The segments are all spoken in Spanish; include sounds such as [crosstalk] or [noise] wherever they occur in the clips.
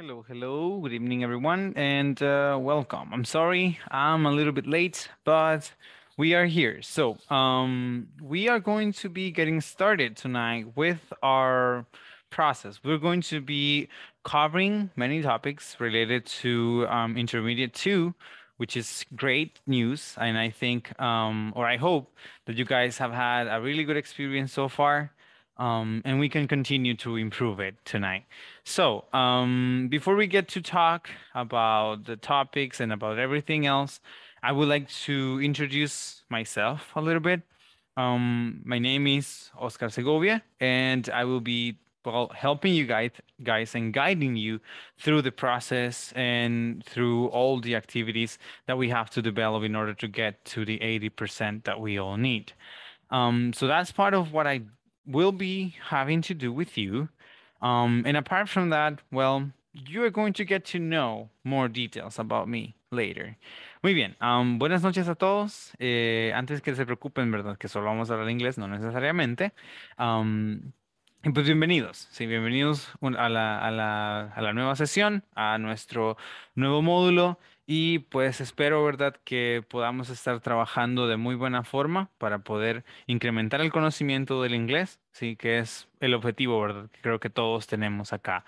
Hello, hello, good evening, everyone, and uh, welcome. I'm sorry I'm a little bit late, but we are here. So, um, we are going to be getting started tonight with our process. We're going to be covering many topics related to um, Intermediate 2, which is great news. And I think, um, or I hope, that you guys have had a really good experience so far um, and we can continue to improve it tonight. So, um, before we get to talk about the topics and about everything else, I would like to introduce myself a little bit. Um, my name is Oscar Segovia, and I will be well helping you guys, guys, and guiding you through the process and through all the activities that we have to develop in order to get to the 80% that we all need. Um, so that's part of what I will be having to do with you. Um, and apart from that, well, you are going to get to know more details about me later. Muy bien, um, buenas noches a todos. Eh, antes que se preocupen, ¿verdad? Que solo vamos a hablar inglés, no necesariamente. Um, y pues bienvenidos, sí, bienvenidos a la, a la, a la nueva sesión, a nuestro nuevo módulo. Y pues espero, ¿verdad?, que podamos estar trabajando de muy buena forma para poder incrementar el conocimiento del inglés, sí, que es el objetivo, ¿verdad?, que creo que todos tenemos acá.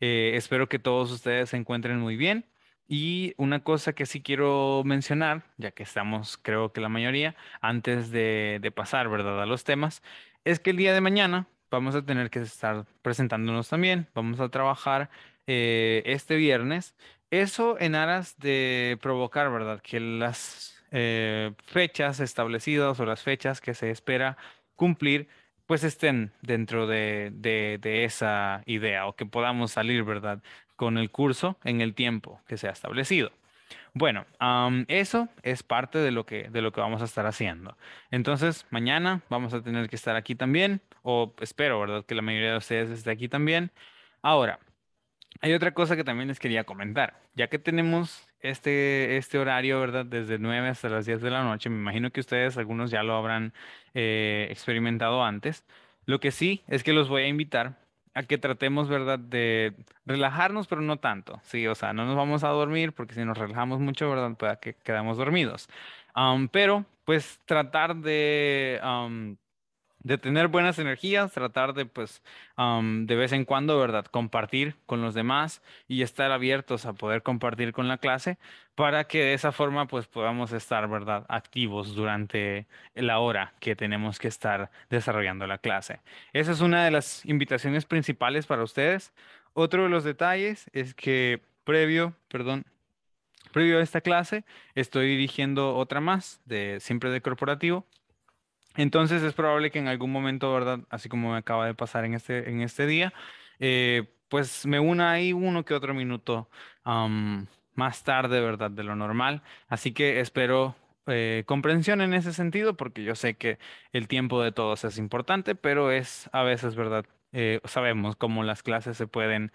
Eh, espero que todos ustedes se encuentren muy bien. Y una cosa que sí quiero mencionar, ya que estamos, creo que la mayoría, antes de, de pasar, ¿verdad?, a los temas, es que el día de mañana vamos a tener que estar presentándonos también. Vamos a trabajar eh, este viernes eso en aras de provocar, ¿verdad? Que las eh, fechas establecidas o las fechas que se espera cumplir, pues estén dentro de, de, esa idea o que podamos salir, ¿verdad? Con el curso en el tiempo que se ha establecido. Bueno, eso es parte de lo que, de lo que vamos a estar haciendo. Entonces, mañana vamos a tener que estar aquí también, o espero, ¿verdad? Que la mayoría de ustedes esté aquí también. Ahora, hay otra cosa que también les quería comentar. Ya que tenemos este, este horario, ¿verdad? Desde 9 hasta las 10 de la noche, me imagino que ustedes, algunos ya lo habrán eh, experimentado antes. Lo que sí es que los voy a invitar a que tratemos, ¿verdad? De relajarnos, pero no tanto. Sí, o sea, no nos vamos a dormir porque si nos relajamos mucho, ¿verdad? Puede que quedamos dormidos. pero, pues, tratar de de tener buenas energías, tratar de, pues, de vez en cuando, ¿verdad? Compartir con los demás y estar abiertos a poder compartir con la clase para que de esa forma, pues, podamos estar, ¿verdad? Activos durante la hora que tenemos que estar desarrollando la clase. Esa es una de las invitaciones principales para ustedes. Otro de los detalles es que previo, perdón, previo a esta clase, estoy dirigiendo otra más de siempre de corporativo entonces es probable que en algún momento, ¿verdad? Así como me acaba de pasar en este, en este día, eh, pues me una ahí uno que otro minuto más tarde, ¿verdad? De lo normal. Así que espero eh, comprensión en ese sentido, porque yo sé que el tiempo de todos es importante, pero es a veces, ¿verdad? Eh, sabemos cómo las clases se pueden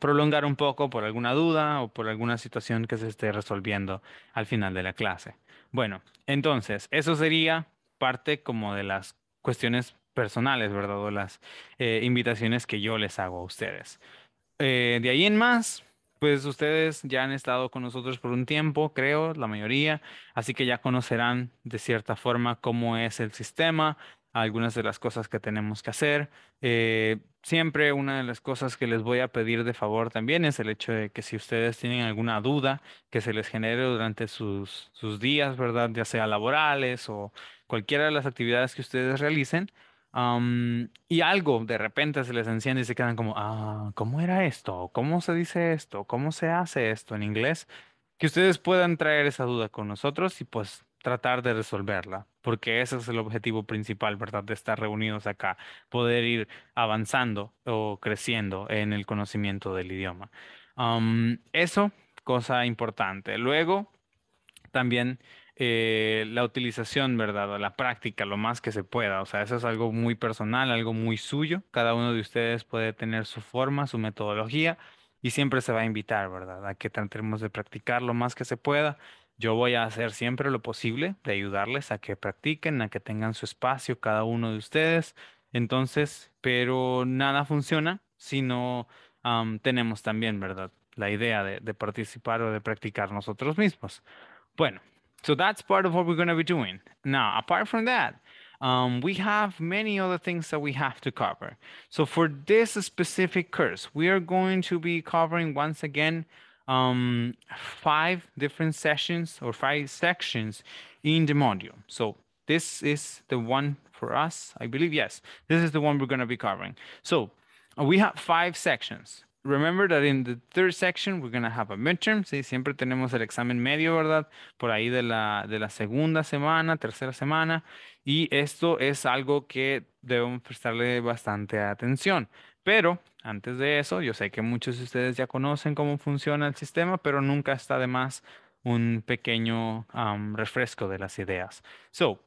prolongar un poco por alguna duda o por alguna situación que se esté resolviendo al final de la clase. Bueno, entonces, eso sería parte como de las cuestiones personales, ¿verdad? O las eh, invitaciones que yo les hago a ustedes. Eh, de ahí en más, pues ustedes ya han estado con nosotros por un tiempo, creo, la mayoría, así que ya conocerán de cierta forma cómo es el sistema, algunas de las cosas que tenemos que hacer. Eh, siempre una de las cosas que les voy a pedir de favor también es el hecho de que si ustedes tienen alguna duda que se les genere durante sus, sus días, ¿verdad? Ya sea laborales o cualquiera de las actividades que ustedes realicen, y algo de repente se les enciende y se quedan como, ah, ¿cómo era esto? ¿Cómo se dice esto? ¿Cómo se hace esto en inglés? Que ustedes puedan traer esa duda con nosotros y pues tratar de resolverla, porque ese es el objetivo principal, ¿verdad? De estar reunidos acá, poder ir avanzando o creciendo en el conocimiento del idioma. eso, cosa importante. Luego, también eh, la utilización, ¿verdad? La práctica, lo más que se pueda. O sea, eso es algo muy personal, algo muy suyo. Cada uno de ustedes puede tener su forma, su metodología y siempre se va a invitar, ¿verdad? A que tratemos de practicar lo más que se pueda. Yo voy a hacer siempre lo posible de ayudarles a que practiquen, a que tengan su espacio cada uno de ustedes. Entonces, pero nada funciona si no tenemos también, ¿verdad? La idea de, de participar o de practicar nosotros mismos. Bueno, so that's part of what we're going to be doing. Now, apart from that, um, we have many other things that we have to cover. So for this specific course, we are going to be covering once again um, five different sessions or five sections in the module. So this is the one for us. I believe, yes, this is the one we're going to be covering. So we have five sections. Remember that in the third section we're going to have a midterm, ¿sí? Siempre tenemos el examen medio, ¿verdad? Por ahí de la, de la segunda semana, tercera semana. Y esto es algo que debemos prestarle bastante atención. Pero antes de eso, yo sé que muchos de ustedes ya conocen cómo funciona el sistema, pero nunca está de más un pequeño um, refresco de las ideas. So,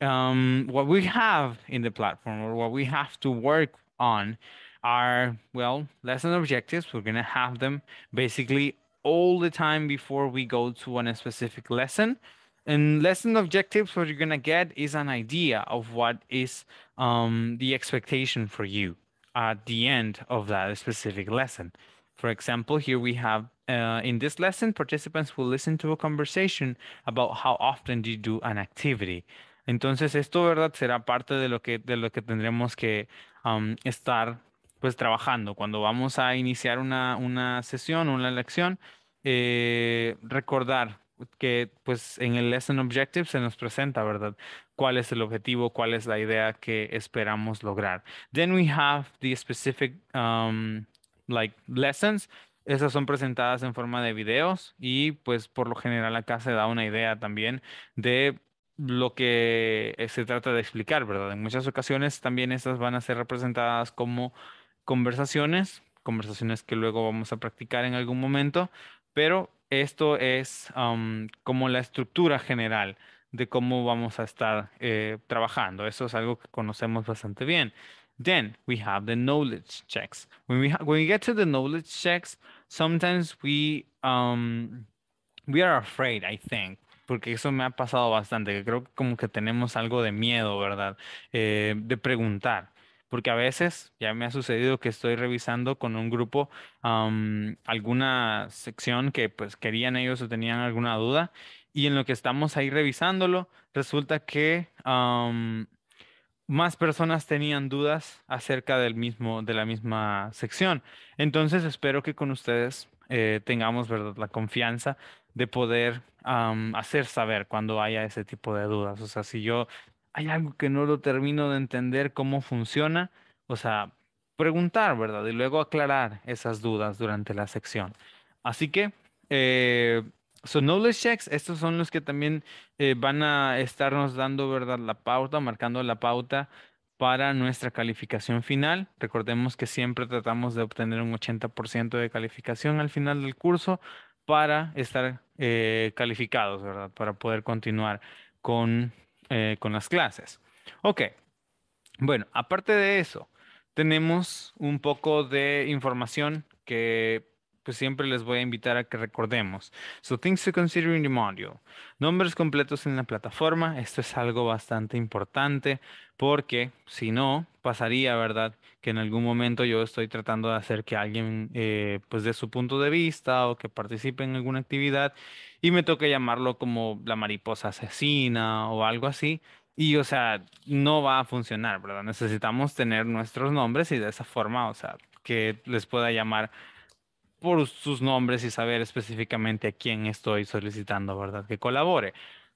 um, what we have in the platform or what we have to work on are, well, lesson objectives. We're going to have them basically all the time before we go to a specific lesson. And lesson objectives, what you're going to get is an idea of what is um, the expectation for you at the end of that specific lesson. For example, here we have uh, in this lesson, participants will listen to a conversation about how often you do an activity. Entonces, esto, ¿verdad? Será parte de lo que, de lo que tendremos que um, estar pues trabajando. Cuando vamos a iniciar una, una sesión, una lección, eh, recordar que pues en el lesson objective se nos presenta, ¿verdad? ¿Cuál es el objetivo? ¿Cuál es la idea que esperamos lograr? Then we have the specific um, like lessons. Esas son presentadas en forma de videos y pues por lo general acá se da una idea también de lo que eh, se trata de explicar, ¿verdad? En muchas ocasiones también estas van a ser representadas como conversaciones, conversaciones que luego vamos a practicar en algún momento, pero esto es como la estructura general de cómo vamos a estar eh, trabajando. Eso es algo que conocemos bastante bien. Then we have the knowledge checks. When we when we get to the knowledge checks, sometimes we um we are afraid, I think, porque eso me ha pasado bastante, creo que como que tenemos algo de miedo, ¿verdad? Eh, de preguntar porque a veces ya me ha sucedido que estoy revisando con un grupo alguna sección que pues querían ellos o tenían alguna duda y en lo que estamos ahí revisándolo resulta que más personas tenían dudas acerca del mismo de la misma sección. Entonces espero que con ustedes eh, tengamos ¿verdad? la confianza de poder hacer saber cuando haya ese tipo de dudas. O sea, si yo hay algo que no lo termino de entender cómo funciona, o sea, preguntar, ¿verdad? Y luego aclarar esas dudas durante la sección. Así que, eh, so knowledge checks, estos son los que también eh, van a estarnos dando, ¿verdad? La pauta, marcando la pauta para nuestra calificación final. Recordemos que siempre tratamos de obtener un 80% de calificación al final del curso para estar eh, calificados, ¿verdad? Para poder continuar con eh, con las clases. Ok, bueno, aparte de eso, tenemos un poco de información que pues siempre les voy a invitar a que recordemos. So things to consider in the module. Nombres completos en la plataforma. Esto es algo bastante importante porque si no, pasaría, ¿verdad? Que en algún momento yo estoy tratando de hacer que alguien, eh, pues de su punto de vista o que participe en alguna actividad y me toque llamarlo como la mariposa asesina o algo así. Y, o sea, no va a funcionar, ¿verdad? Necesitamos tener nuestros nombres y de esa forma, o sea, que les pueda llamar por sus nombres y saber específicamente a quién estoy solicitando, ¿verdad? Que colabore.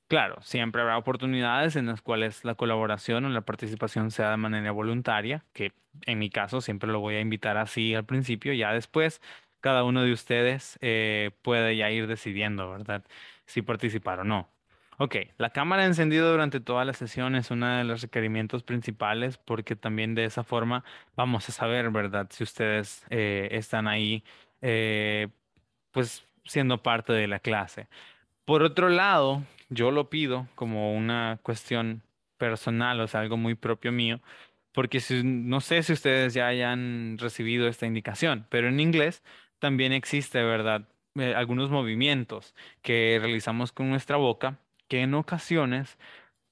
Claro, siempre habrá oportunidades en las cuales la colaboración o la participación sea de manera voluntaria, que en mi caso siempre lo voy a invitar así al principio, ya después cada uno de ustedes eh, puede ya ir decidiendo, ¿verdad? Si participar o no. Ok, la cámara encendida durante toda la sesión es uno de los requerimientos principales porque también de esa forma vamos a saber, ¿verdad? Si ustedes eh, están ahí, eh, pues siendo parte de la clase. Por otro lado, yo lo pido como una cuestión personal, o sea, algo muy propio mío, porque no sé si ustedes ya hayan recibido esta indicación, pero en inglés también existe, ¿verdad? Eh, algunos movimientos que realizamos con nuestra boca, que en ocasiones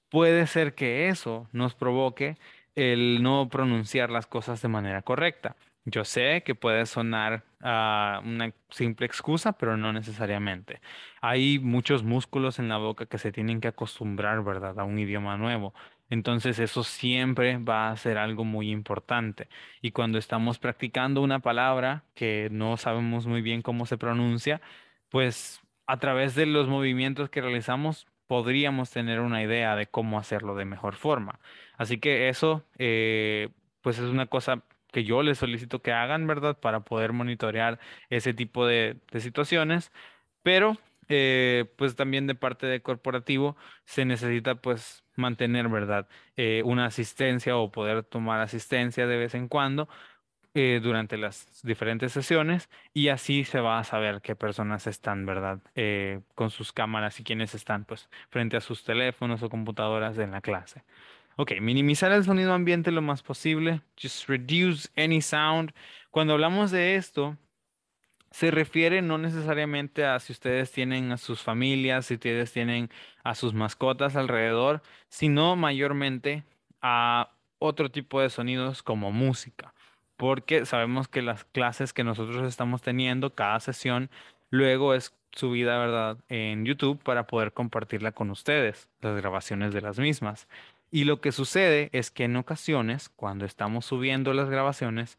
puede ser que eso nos provoque el no pronunciar las cosas de manera correcta. Yo sé que puede sonar a una simple excusa, pero no necesariamente. Hay muchos músculos en la boca que se tienen que acostumbrar, ¿verdad?, a un idioma nuevo. Entonces eso siempre va a ser algo muy importante. Y cuando estamos practicando una palabra que no sabemos muy bien cómo se pronuncia, pues a través de los movimientos que realizamos podríamos tener una idea de cómo hacerlo de mejor forma. Así que eso, eh, pues es una cosa que yo les solicito que hagan, ¿verdad? Para poder monitorear ese tipo de, de situaciones. Pero, eh, pues también de parte de corporativo se necesita, pues, mantener, ¿verdad? Eh, una asistencia o poder tomar asistencia de vez en cuando eh, durante las diferentes sesiones y así se va a saber qué personas están, ¿verdad? Con sus cámaras y quiénes están, pues, frente a sus teléfonos o computadoras en la clase. Ok, minimizar el sonido ambiente lo más posible. Just reduce any sound. Cuando hablamos de esto, se refiere no necesariamente a si ustedes tienen a sus familias, si ustedes tienen a sus mascotas alrededor, sino mayormente a otro tipo de sonidos como música, porque sabemos que las clases que nosotros estamos teniendo, cada sesión, luego es subida, ¿verdad?, en YouTube para poder compartirla con ustedes, las grabaciones de las mismas. Y lo que sucede es que en ocasiones, cuando estamos subiendo las grabaciones,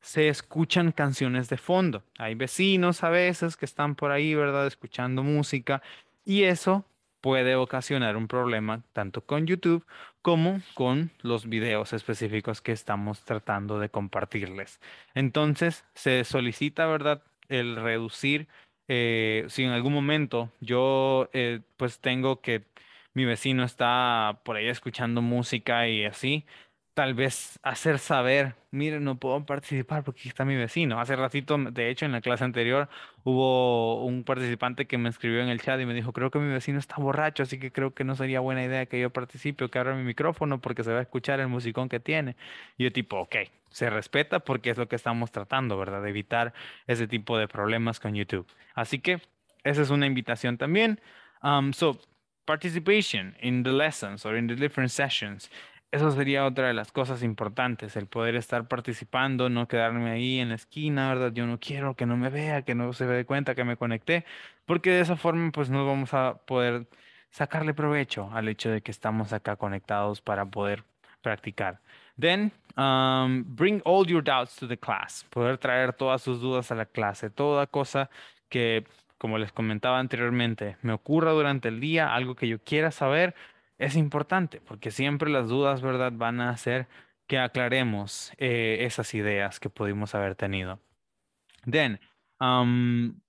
se escuchan canciones de fondo. Hay vecinos a veces que están por ahí, ¿verdad? Escuchando música y eso puede ocasionar un problema tanto con YouTube como con los videos específicos que estamos tratando de compartirles. Entonces, se solicita, ¿verdad? El reducir, eh, si en algún momento yo eh, pues tengo que mi vecino está por ahí escuchando música y así, tal vez hacer saber, mire, no puedo participar porque está mi vecino. Hace ratito, de hecho, en la clase anterior hubo un participante que me escribió en el chat y me dijo, creo que mi vecino está borracho, así que creo que no sería buena idea que yo participe o que abra mi micrófono porque se va a escuchar el musicón que tiene. Y yo tipo, ok, se respeta porque es lo que estamos tratando, ¿verdad? De evitar ese tipo de problemas con YouTube. Así que esa es una invitación también. So, participation in the lessons or in the different sessions. Eso sería otra de las cosas importantes, el poder estar participando, no quedarme ahí en la esquina, ¿verdad? Yo no quiero que no me vea, que no se dé cuenta que me conecté, porque de esa forma pues no vamos a poder sacarle provecho al hecho de que estamos acá conectados para poder practicar. Then, um, bring all your doubts to the class. Poder traer todas sus dudas a la clase, toda cosa que, como les comentaba anteriormente, me ocurra durante el día, algo que yo quiera saber, es importante porque siempre las dudas, ¿verdad?, van a hacer que aclaremos eh, esas ideas que pudimos haber tenido. Then, um,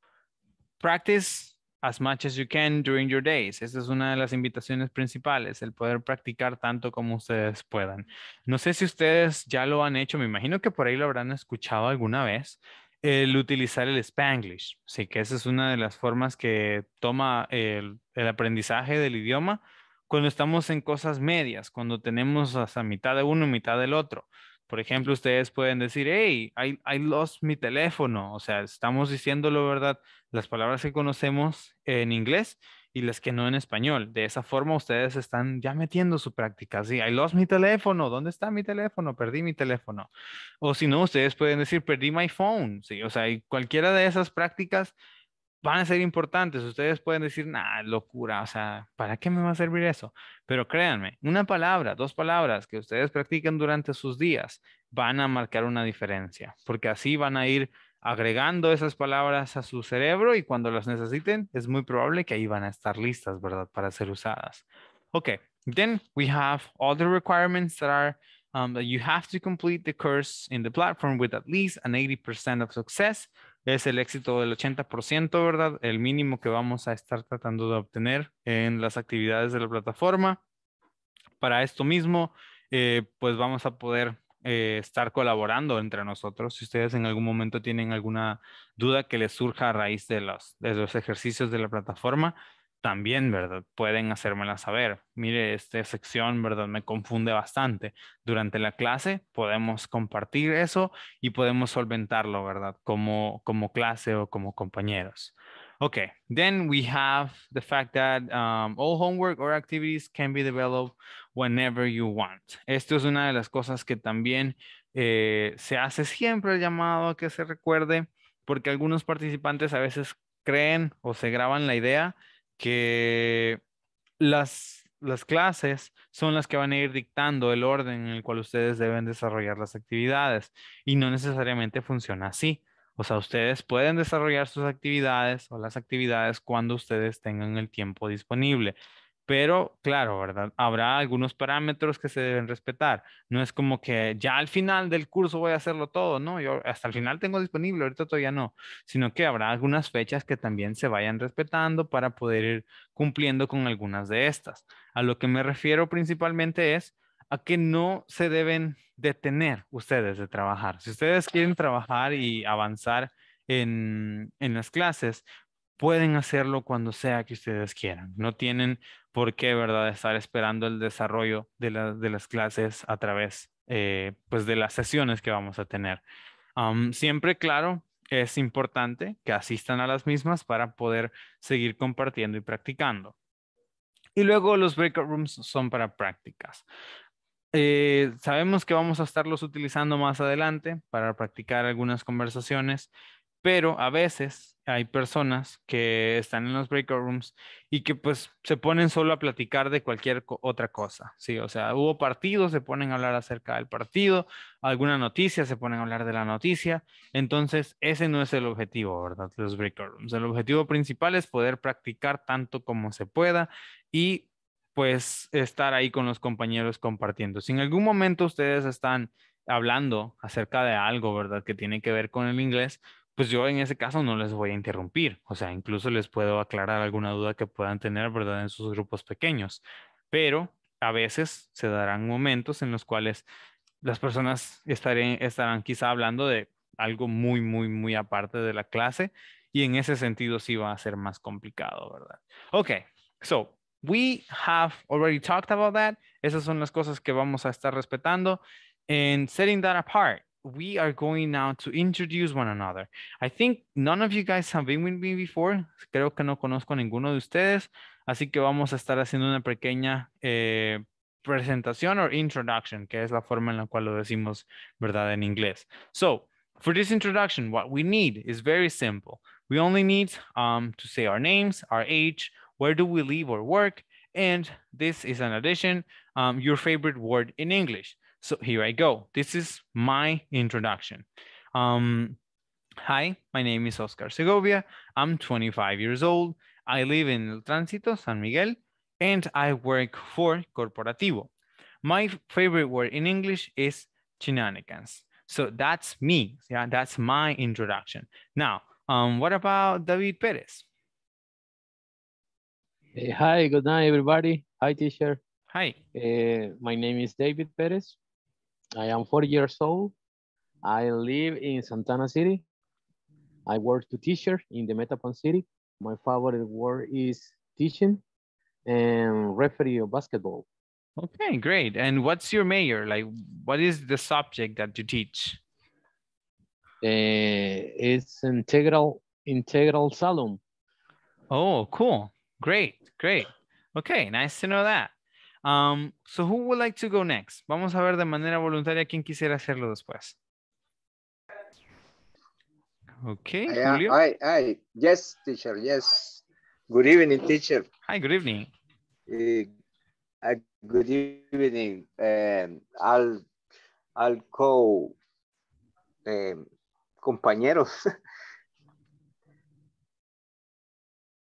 practice as much as you can during your days. Esa es una de las invitaciones principales, el poder practicar tanto como ustedes puedan. No sé si ustedes ya lo han hecho, me imagino que por ahí lo habrán escuchado alguna vez, el utilizar el Spanglish. Sí, que esa es una de las formas que toma el, el aprendizaje del idioma cuando estamos en cosas medias, cuando tenemos hasta mitad de uno y mitad del otro. Por ejemplo, ustedes pueden decir, hey, I, I lost mi teléfono. O sea, estamos diciéndolo, ¿verdad? Las palabras que conocemos en inglés y las que no en español. De esa forma, ustedes están ya metiendo su práctica. Sí, I lost mi teléfono. ¿Dónde está mi teléfono? Perdí mi teléfono. O si no, ustedes pueden decir, perdí my phone. Sí, o sea, cualquiera de esas prácticas van a ser importantes. Ustedes pueden decir, nah, locura, o sea, ¿para qué me va a servir eso? Pero créanme, una palabra, dos palabras que ustedes practiquen durante sus días van a marcar una diferencia, porque así van a ir agregando esas palabras a su cerebro y cuando las necesiten, es muy probable que ahí van a estar listas, ¿verdad? Para ser usadas. Okay, then we have all the requirements that are um, that you have to complete the course in the platform with at least an 80% of success es el éxito del 80%, ¿verdad? El mínimo que vamos a estar tratando de obtener en las actividades de la plataforma. Para esto mismo, eh, pues vamos a poder eh, estar colaborando entre nosotros. Si ustedes en algún momento tienen alguna duda que les surja a raíz de los, de los ejercicios de la plataforma, también, ¿verdad? Pueden hacérmela saber. Mire, esta sección, ¿verdad? Me confunde bastante. Durante la clase podemos compartir eso y podemos solventarlo, ¿verdad? Como, como clase o como compañeros. Okay, then we have the fact that um, all homework or activities can be developed whenever you want. Esto es una de las cosas que también eh, se hace siempre el llamado a que se recuerde, porque algunos participantes a veces creen o se graban la idea que las, las clases son las que van a ir dictando el orden en el cual ustedes deben desarrollar las actividades y no necesariamente funciona así. O sea, ustedes pueden desarrollar sus actividades o las actividades cuando ustedes tengan el tiempo disponible. Pero claro, ¿verdad? Habrá algunos parámetros que se deben respetar. No es como que ya al final del curso voy a hacerlo todo, ¿no? Yo hasta el final tengo disponible, ahorita todavía no, sino que habrá algunas fechas que también se vayan respetando para poder ir cumpliendo con algunas de estas. A lo que me refiero principalmente es a que no se deben detener ustedes de trabajar. Si ustedes quieren trabajar y avanzar en, en las clases, pueden hacerlo cuando sea que ustedes quieran. No tienen por qué, ¿verdad?, estar esperando el desarrollo de, las clases a través, eh, pues, de las sesiones que vamos a tener. siempre, claro, es importante que asistan a las mismas para poder seguir compartiendo y practicando. Y luego los breakout rooms son para prácticas. Eh, sabemos que vamos a estarlos utilizando más adelante para practicar algunas conversaciones pero a veces hay personas que están en los breakout rooms y que pues se ponen solo a platicar de cualquier otra cosa, ¿sí? O sea, hubo partidos, se ponen a hablar acerca del partido, alguna noticia, se ponen a hablar de la noticia. Entonces, ese no es el objetivo, ¿verdad? Los breakout rooms. El objetivo principal es poder practicar tanto como se pueda y pues estar ahí con los compañeros compartiendo. Si en algún momento ustedes están hablando acerca de algo, ¿verdad? Que tiene que ver con el inglés, pues yo en ese caso no les voy a interrumpir, o sea, incluso les puedo aclarar alguna duda que puedan tener, ¿verdad? En sus grupos pequeños, pero a veces se darán momentos en los cuales las personas estarán quizá hablando de algo muy, muy, muy aparte de la clase y en ese sentido sí va a ser más complicado, ¿verdad? Ok, so we have already talked about that. Esas son las cosas que vamos a estar respetando. And setting that apart, we are going now to introduce one another. I think none of you guys have been with me before. Creo que no conozco a ninguno de ustedes. Así que vamos a estar haciendo una pequeña eh, presentación or introduction, que es la forma en la cual lo decimos, ¿verdad? En inglés. So, for this introduction, what we need is very simple. We only need um, to say our names, our age, where do we live or work, and this is an addition, um, your favorite word in English. So here I go. This is my introduction. Um, hi, my name is Oscar Segovia. I'm 25 years old. I live in El Tránsito, San Miguel, and I work for Corporativo. My favorite word in English is shenanigans. So that's me. Yeah, that's my introduction. Now, um, what about David Perez? Hey, hi, good night, everybody. Hi, teacher. Hi. Uh, my name is David Perez. I am 40 years old. I live in Santana City. I work to teacher in the Metapan City. My favorite word is teaching and referee of basketball. Okay, great. And what's your major? Like, what is the subject that you teach? Uh, it's integral integral salon. Oh, cool. Great, great. Okay, nice to know that. Um, so who would like to go next? Vamos a ver de manera voluntaria quién quisiera hacerlo después. Okay, I, Julio. I, I, yes, teacher, yes. Good evening, teacher. Hi, good evening. Uh, uh, good evening. Um, I'll, I'll call um, compañeros.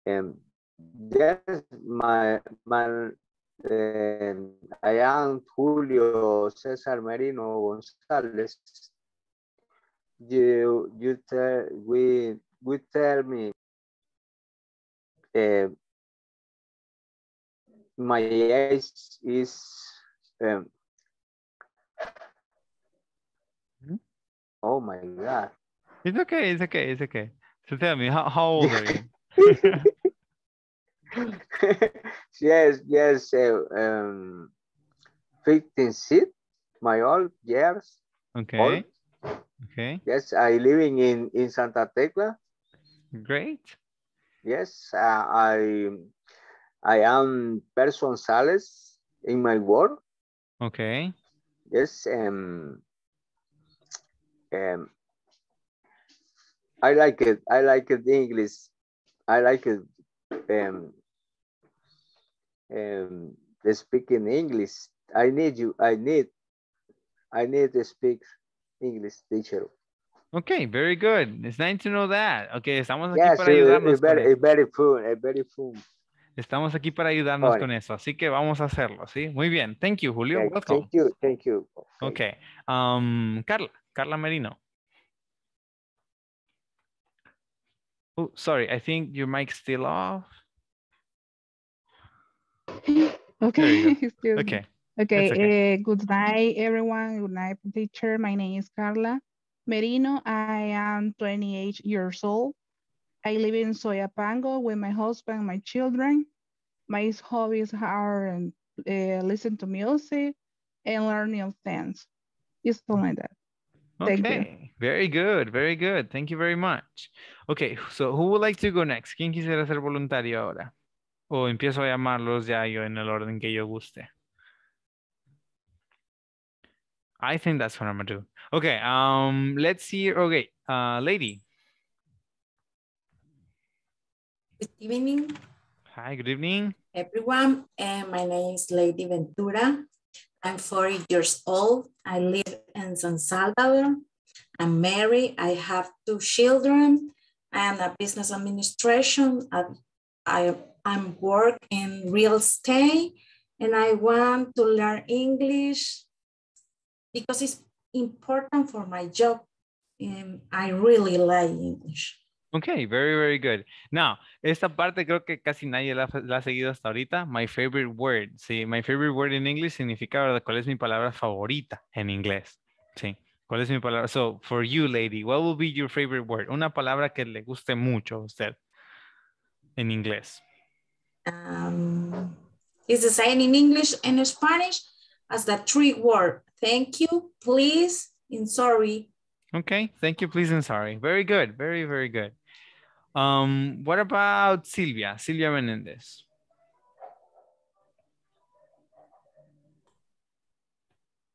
um, [laughs] yes, my, my, eh, I am Julio Cesar Merino González. You, you tell, we, we tell me uh, my age is um, oh my god It's okay, it's okay, it's okay. So tell me, how, how old [laughs] are you? [laughs] [laughs] yes, yes, uh, um, 15 seat, my old years. Okay, Old. okay, Yes, I living in, in Santa Tecla. great. Yes, uh, I, I am person Sales. in my work. Okay. Yes, um, um, I like it. I like it in English. I like it. Um, um, to speak in English. I need you. I need. I need to speak English, teacher. Okay, very good. It's nice to know that. Okay, estamos aquí Yes, para ayudarnos it's very, it's very fun. It's very fun. Estamos aquí para ayudarnos con eso, así que vamos a hacerlo, ¿sí? Muy bien. Thank you, Julio. Thank, Welcome. thank you. Thank you. Okay. Um, Carla, Carla Merino. Oh, sorry. I think your mic's still off. [laughs] Okay. you. [laughs] Okay. Okay. Okay. uh, good night, everyone. Good night, teacher. My name is Carla Merino. I am 28 years old. I live in Soyapango with my husband, and my children. My hobbies are uh, listen to music and learn new things. Something like that. Thank you. Okay. Very good. Very good. Thank you very much. Okay. So who would like to go next? ¿Quién quisiera ser voluntario ahora? O empiezo a llamarlos ya yo en el orden que yo guste. I think that's what I'm gonna do. Okay. Um, let's see. Okay. Uh, lady. Good evening, Hi. Good evening. everyone. And my name is Lady Ventura. I'm 40 years old. I live in San Salvador. I'm married. I have two children. I am a business administration. I, I, I'm work in real estate and I want to learn English because it's important for my job. And I really like English. Okay, very, very good. Now, esta parte creo que casi nadie la, ha- seguido hasta ahorita. My favorite word. Sí, my favorite word in English significa. ¿Cuál es mi palabra favorita en inglés? Sí. ¿Cuál es mi palabra? So, for you, lady, what will be your favorite word? Una palabra que le guste mucho a usted en inglés. Um, is the same in English and Spanish as the three word. Thank you, please, and sorry. Okay, thank you, please, and sorry. Very good, very, very good. Um, what about Silvia? Silvia Menendez.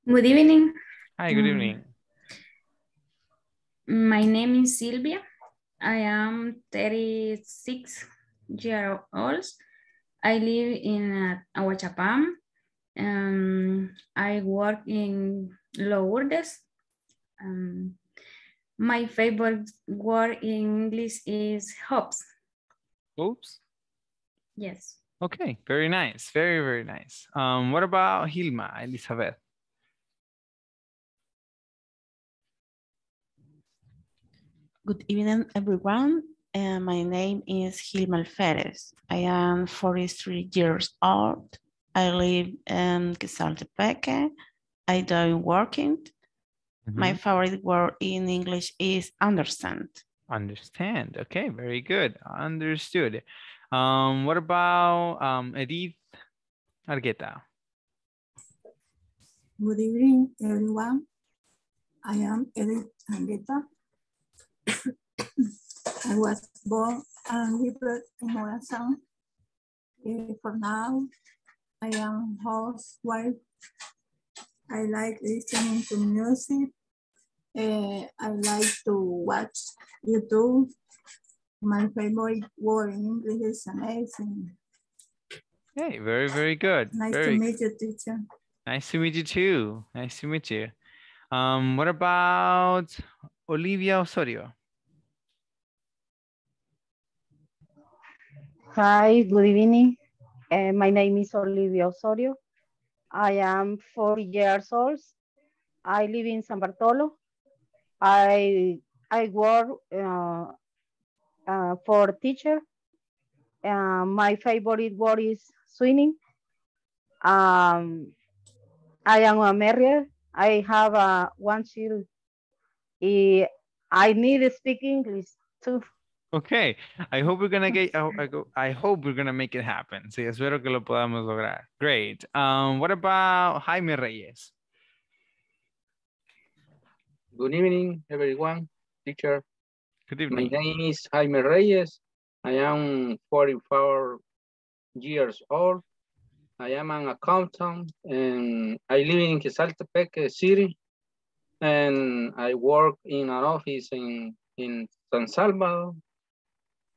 Good evening. Hi, good Mm. evening. My name is Sylvia. I am 36 years old. I live in uh, Ahuachapán. Um, I work in Lourdes. Um, my favorite word in English is hopes. Oops. Yes. Okay, very nice. Very, very nice. Um, what about Hilma, Elizabeth? Good evening, everyone. Uh, my name is Gilma Alferez. I am 43 years old. I live in Quezaltepeque. I don't working. My Mhm. favorite word in English is understand. Understand. Okay, very good. Understood. Um, what about um, Edith Argueta? Good evening, everyone. I am Edith Angueta. I was born and lived in Morazan. Eh, for now, I am housewife. I like listening to music. Eh, I like to watch YouTube. My favorite word in English is amazing. Hey, very, very good. Nice very to meet you, teacher. nice to meet you too. Nice to meet you. Um, what about Olivia Osorio? Hi, good evening. Uh, my name is Olivia Osorio. I am 40 years old. I live in San Bartolo. I I work uh, uh, for teacher. Uh, my favorite word is swimming. Um, I am a married. I have uh, one child. I need to speak English too. Okay, I hope we're gonna get. I, [laughs] I, I hope we're gonna make it happen. Sí, espero que lo podamos lograr. Great. Um, what about Jaime Reyes? Good evening, everyone. Teacher, Good evening. my name is Jaime Reyes. I am 44 years old. I am an accountant and I live in Quezaltepec City and I work in an office in, in San Salvador.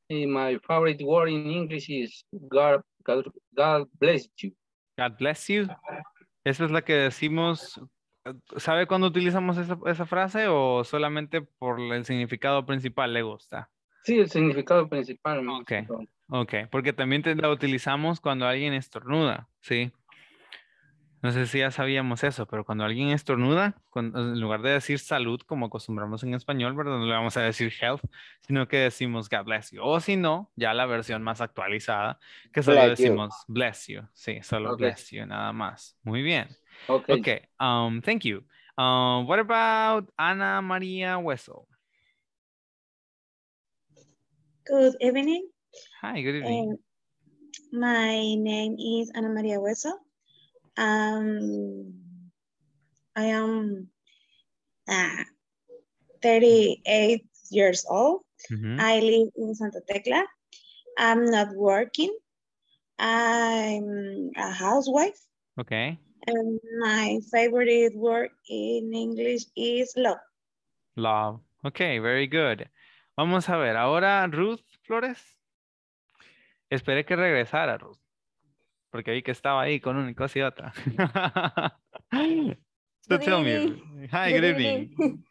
And my favorite word in English is God, God, God bless you. God bless you. Esa es la que decimos. ¿Sabe cuándo utilizamos esa, esa frase o solamente por el significado principal le gusta? Sí, el significado principal. me Ok. porque también te la utilizamos cuando alguien estornuda, ¿sí? No sé si ya sabíamos eso, pero cuando alguien estornuda, cuando- en lugar de decir salud, como acostumbramos en español, ¿verdad? No le vamos a decir health, sino que decimos God bless you. O si no, ya la versión más actualizada, que solo Bless you. decimos bless you. Sí, solo bless you, nada más. Muy bien. Ok. Okay, um, thank you. Um, what about Ana María Wessel? Good evening. Hi, good evening. Um, my name is Ana Maria Hueso. Um, I am uh, 38 years old. Mhm. I live in Santa Tecla. I'm not working. I'm a housewife. Okay, And my favorite word in English is love. love. Okay, very good. Vamos a ver, ahora Ruth Flores. Esperé que regresara Ruth, porque vi que estaba ahí con una cosa y otra. [laughs] so Good tell evening. me. Hi, good, evening.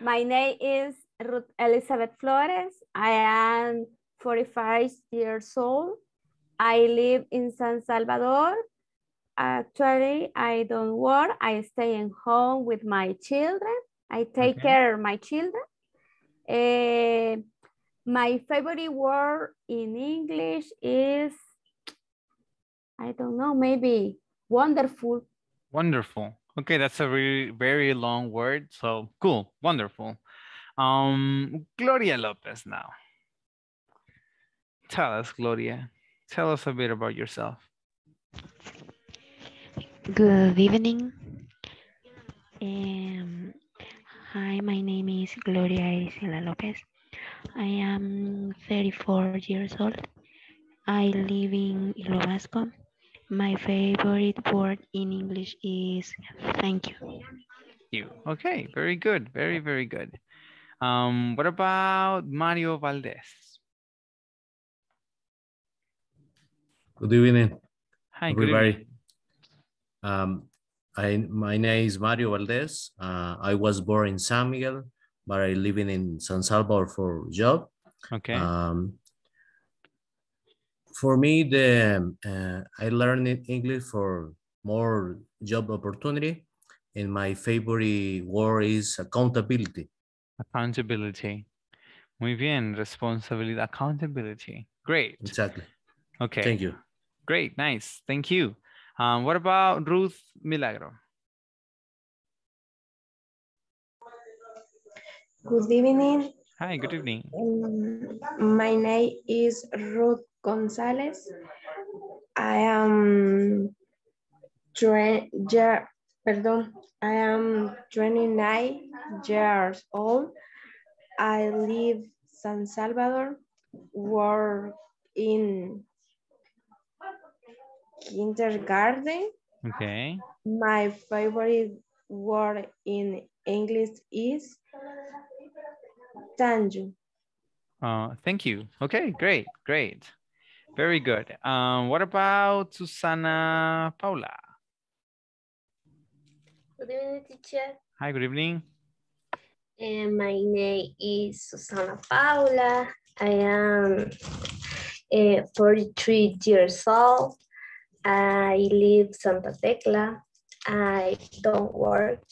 My name is Ruth Elizabeth Flores. I am 45 years old. I live in San Salvador. Actually, I don't work. I stay in home with my children. I take Okay. care of my children. Eh, my favorite word in English is, I don't know, maybe wonderful. Wonderful. Okay, that's a very, very long word. So cool, wonderful. Um, Gloria Lopez now. Tell us, Gloria. Tell us a bit about yourself. Good evening. Um, hi, my name is Gloria Isela Lopez. I am 34 years old. I live in Ilo Vasco. My favorite word in English is thank you. You. Okay, very good. Very, very good. Um, what about Mario Valdez? Good evening, Hi, everybody. evening. Um, I, my name is Mario Valdez. Uh, I was born in San Miguel, but I living in San Salvador for job. Okay. Um, for me, the uh, I learned in English for more job opportunity, and my favorite word is accountability. Accountability. Muy bien. Responsibility. Accountability. Great. Exactly. Okay. Thank you. Great. Nice. Thank you. Um, what about Ruth Milagro? Good evening. Hi, good evening. Um, my name is Ruth Gonzalez. I am year, perdón, I am 29 years old. I live San Salvador, work in kindergarten. Okay. My favorite word in English is thank you. Uh, thank you. Okay, great, great. Very good. Um, what about Susana Paula? Good evening, teacher. Hi, good evening. And my name is Susana Paula. I am uh, 43 years old. I live Santa Tecla. I don't work.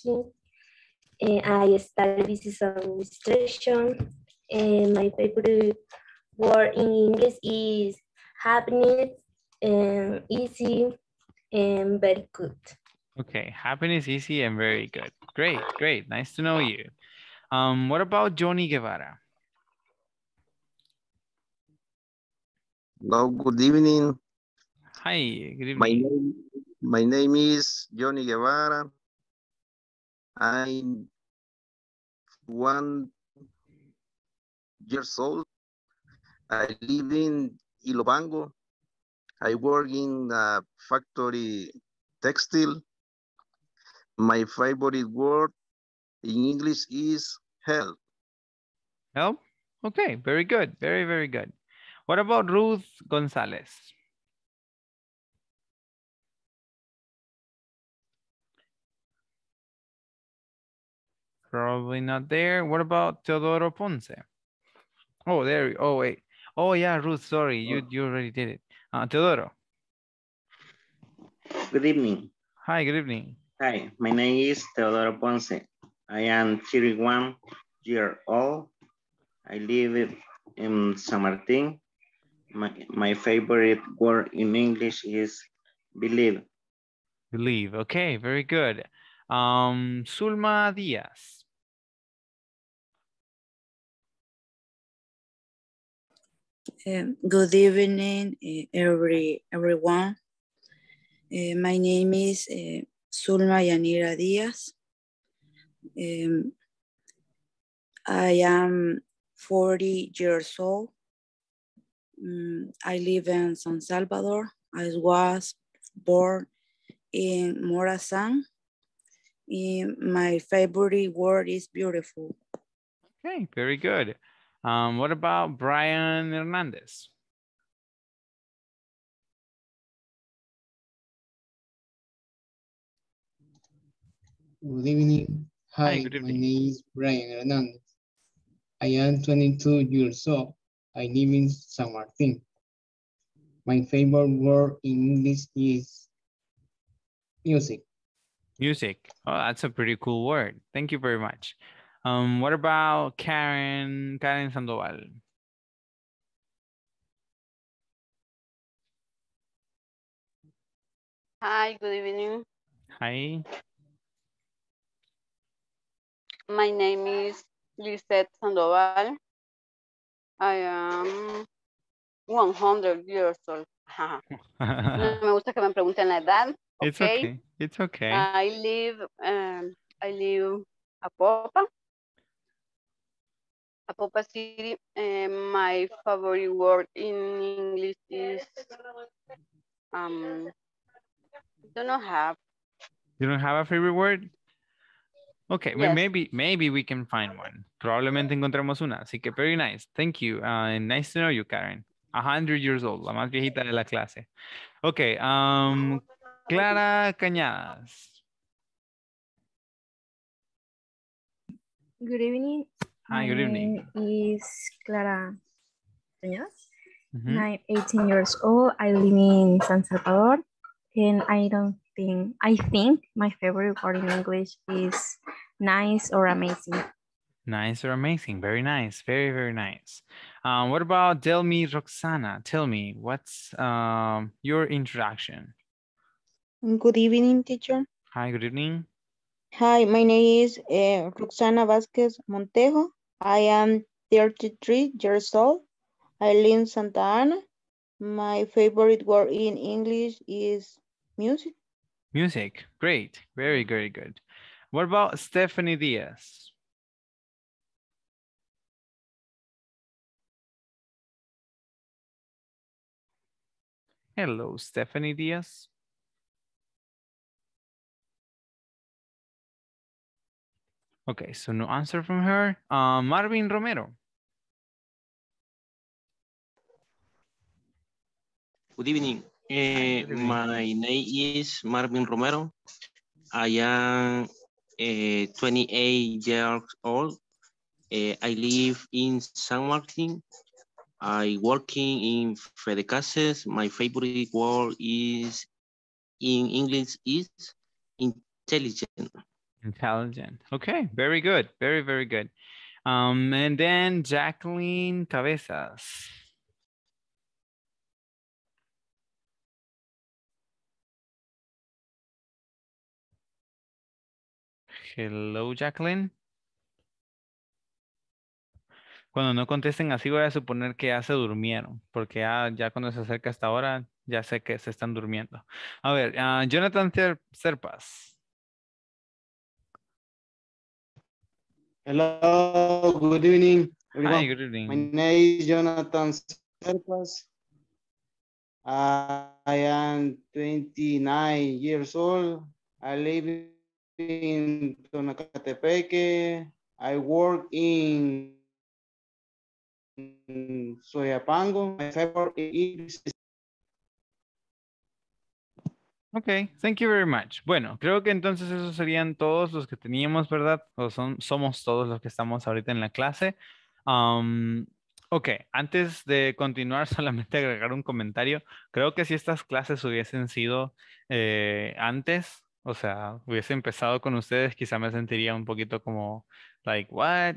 And I study business administration. And my favorite word in English is happiness and easy and very good. Okay, happiness, easy, and very good. Great, great. Nice to know you. Um, what about Johnny Guevara? Hello, good evening. Hi, good My evening. name, my name is Johnny Guevara. I'm one years old. I live in Ilobango. I work in a factory textile. My favorite word in English is help. Help? Okay, very good. Very, very good. What about Ruth Gonzalez? Probably not there. What about Teodoro Ponce? Oh, there. Oh, wait. Oh, yeah, Ruth, sorry. You, you already did it. Uh, Teodoro. Good evening. Hi, good evening. Hi, my name is Teodoro Ponce. I am 31 years old. I live in San Martin. My, my favorite word in English is believe. Believe. Okay, very good. Um, Zulma Diaz. Um, good evening, uh, every everyone. Uh, my name is uh, Zulma Yanira Diaz. Um, I am 40 years old. Um, I live in San Salvador. I was born in Morazan. My favorite word is beautiful. Okay, very good. Um, what about Brian Hernandez? Good evening. Hi, good evening. my name is Brian Hernandez. I am 22 years old. I live in San Martin. My favorite word in English is music. Music. Oh, that's a pretty cool word. Thank you very much. Um, what about Karen, Karen Sandoval? Hi, good evening. Hi. My name is Lisette Sandoval. I am 100 years old. [laughs] no me gusta que me pregunten la edad. It's okay. It's okay. I live, um, I live Apopa. Apopa City. And my favorite word in English is um. Do not have. You don't have a favorite word? Okay, Yes. maybe maybe we can find one. Probablemente encontremos una. Así que very nice. Thank you. Uh, nice to know you, Karen. A hundred years old, la más viejita de la clase. Okay, um, Clara Cañadas. Good evening. Hi, good My evening. name is Clara Peñas. Mhm. I'm 18 years old. I live in San Salvador. And I don't think, I think my favorite word in English is nice or amazing. Nice or amazing. Very nice. Very, very nice. Um, what about Delmi Roxana? Tell me, what's um, your introduction? Good evening, teacher. Hi, good evening. Hi, my name is uh, Roxana Vasquez Montejo. I am 33 years old. I live in Santa Ana. My favorite word in English is music. Music. Great. Very, very good. What about Stephanie Diaz? Hello, Stephanie Diaz. Okay, so no answer from her. Uh, Marvin Romero. Good evening. Eh, my name is Marvin Romero. I am eh, 28 years old. Eh, I live in San Martin. I working in Fedecases. My favorite word is in English is intelligent. Intelligent. Okay, very good. Very, very good. Um, and then Jacqueline Cabezas. Hello, Jacqueline. Cuando no contesten así voy a suponer que ya se durmieron, porque ya, ya cuando se acerca esta hora ya sé que se están durmiendo. A ver, ah, Jonathan Cer- Hello, good evening. everyone. Hi, good evening. My name is Jonathan Serpas. I am 29 years old. I live in Tonacatepeque. I work in Soyapango. My favorite is Ok, thank you very much. Bueno, creo que entonces esos serían todos los que teníamos, ¿verdad? O son, somos todos los que estamos ahorita en la clase. Um, ok, antes de continuar, [laughs] solamente agregar un comentario. Creo que si estas clases hubiesen sido eh, antes, o sea, hubiese empezado con ustedes, quizá me sentiría un poquito como, like, what?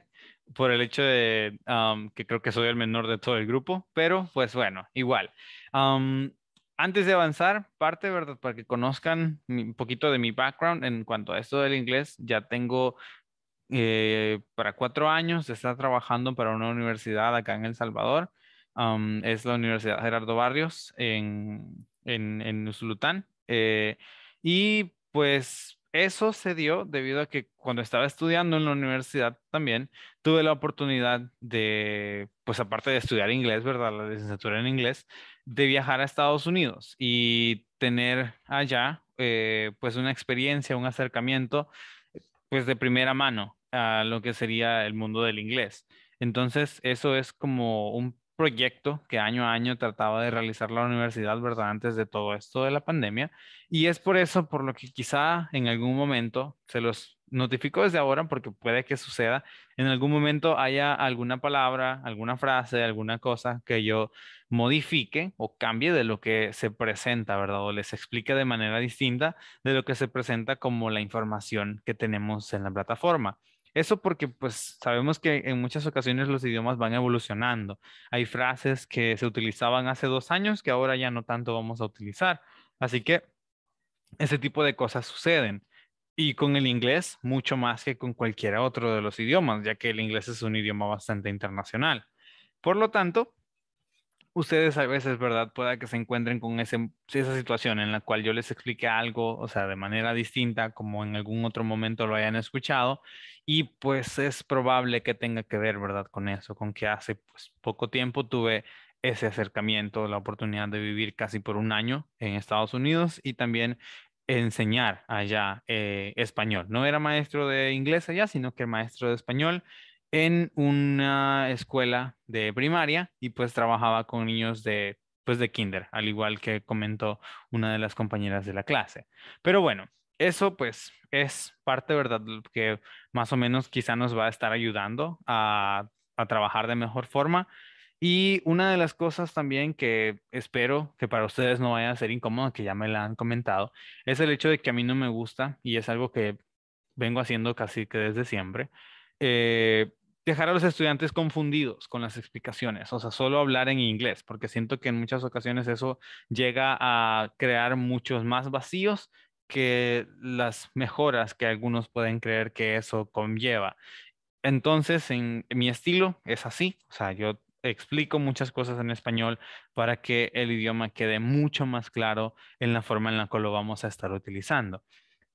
Por el hecho de um, que creo que soy el menor de todo el grupo, pero pues bueno, igual. Um, antes de avanzar, parte, ¿verdad? Para que conozcan un poquito de mi background en cuanto a esto del inglés, ya tengo eh, para cuatro años estar trabajando para una universidad acá en El Salvador. Es la Universidad Gerardo Barrios en, en, en Usulután. Eh, y pues eso se dio debido a que cuando estaba estudiando en la universidad también tuve la oportunidad de, pues aparte de estudiar inglés, ¿verdad? La licenciatura en inglés, de viajar a Estados Unidos y tener allá eh, pues una experiencia, un acercamiento pues de primera mano a lo que sería el mundo del inglés. Entonces, eso es como un proyecto que año a año trataba de realizar la universidad, ¿verdad? Antes de todo esto de la pandemia. Y es por eso, por lo que quizá en algún momento se los notifico desde ahora, porque puede que suceda, en algún momento haya alguna palabra, alguna frase, alguna cosa que yo modifique o cambie de lo que se presenta, ¿verdad? O les explique de manera distinta de lo que se presenta como la información que tenemos en la plataforma. Eso porque pues sabemos que en muchas ocasiones los idiomas van evolucionando. Hay frases que se utilizaban hace dos años que ahora ya no tanto vamos a utilizar. Así que ese tipo de cosas suceden. Y con el inglés mucho más que con cualquier otro de los idiomas, ya que el inglés es un idioma bastante internacional. Por lo tanto, ustedes a veces, ¿verdad? Pueda que se encuentren con ese, esa situación en la cual yo les explique algo, o sea, de manera distinta, como en algún otro momento lo hayan escuchado, y pues es probable que tenga que ver, ¿verdad? Con eso, con que hace pues, poco tiempo tuve ese acercamiento, la oportunidad de vivir casi por un año en Estados Unidos y también enseñar allá eh, español. No era maestro de inglés allá, sino que maestro de español en una escuela de primaria y pues trabajaba con niños de pues de kinder, al igual que comentó una de las compañeras de la clase. Pero bueno, eso pues es parte, ¿verdad? Que más o menos quizá nos va a estar ayudando a, a trabajar de mejor forma. Y una de las cosas también que espero que para ustedes no vaya a ser incómodo, que ya me la han comentado, es el hecho de que a mí no me gusta y es algo que vengo haciendo casi que desde siempre. Eh, dejar a los estudiantes confundidos con las explicaciones, o sea, solo hablar en inglés, porque siento que en muchas ocasiones eso llega a crear muchos más vacíos que las mejoras que algunos pueden creer que eso conlleva. Entonces, en, mi estilo es así, o sea, yo explico muchas cosas en español para que el idioma quede mucho más claro en la forma en la que lo vamos a estar utilizando.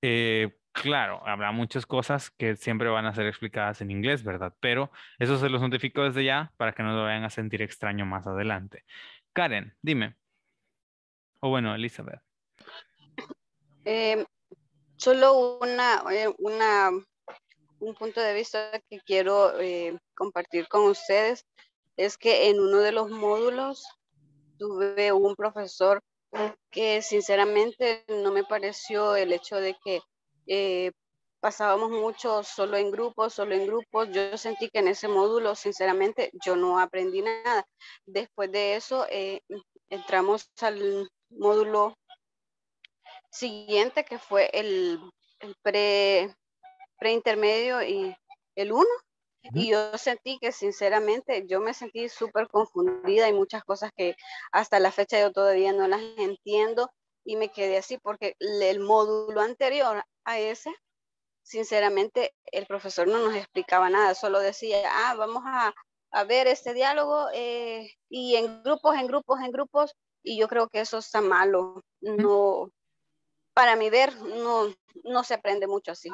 Eh, Claro, habrá muchas cosas que siempre van a ser explicadas en inglés, ¿verdad? Pero eso se los notifico desde ya para que no lo vayan a sentir extraño más adelante. Karen, dime. O bueno, Elizabeth. Eh, solo una, eh, una, un punto de vista que quiero eh, compartir con ustedes es que en uno de los módulos tuve un profesor que sinceramente no me pareció el hecho de que eh, pasábamos mucho solo en grupos, solo en grupos. Yo sentí que en ese módulo, sinceramente, yo no aprendí nada. Después de eso, eh, entramos al módulo siguiente, que fue el, pre, preintermedio y el 1. Y yo sentí que sinceramente yo me sentí súper confundida. Hay muchas cosas que hasta la fecha yo todavía no las entiendo y me quedé así porque el módulo anterior a ese, sinceramente, el profesor no nos explicaba nada, solo decía, ah, vamos a, ver este diálogo eh, y en grupos, en grupos, en grupos, y yo creo que eso está malo. No, para mi ver, no, no se aprende mucho así.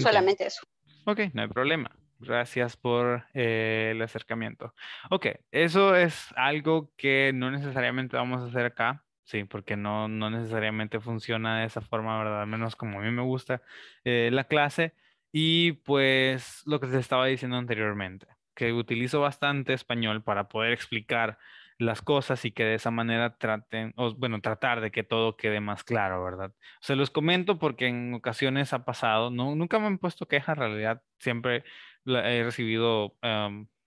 Solamente eso. Ok, no hay problema. Gracias por eh, el acercamiento. Ok, eso es algo que no necesariamente vamos a hacer acá, sí, porque no, no necesariamente funciona de esa forma, ¿verdad? Al menos como a mí me gusta eh, la clase. Y pues lo que se estaba diciendo anteriormente, que utilizo bastante español para poder explicar las cosas y que de esa manera traten, o bueno, tratar de que todo quede más claro, ¿verdad? Se los comento porque en ocasiones ha pasado, no, nunca me han puesto queja, en realidad siempre he recibido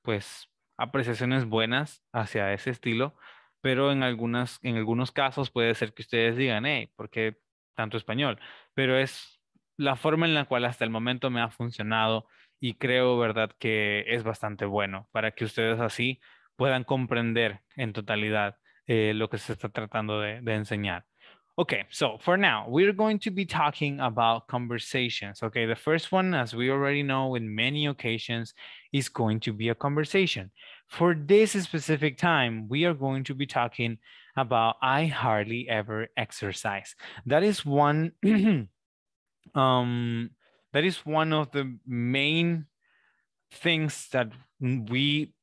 pues apreciaciones buenas hacia ese estilo, pero en algunas, en algunos casos puede ser que ustedes digan, hey, ¿por qué tanto español? Pero es la forma en la cual hasta el momento me ha funcionado y creo, ¿verdad?, que es bastante bueno para que ustedes así puedan comprender en totalidad eh, lo que se está tratando de, de enseñar. Okay, so for now, we're going to be talking about conversations. Okay, the first one, as we already know in many occasions, is going to be a conversation. For this specific time, we are going to be talking about I hardly ever exercise. That is one, [clears throat] um, that is one of the main things that we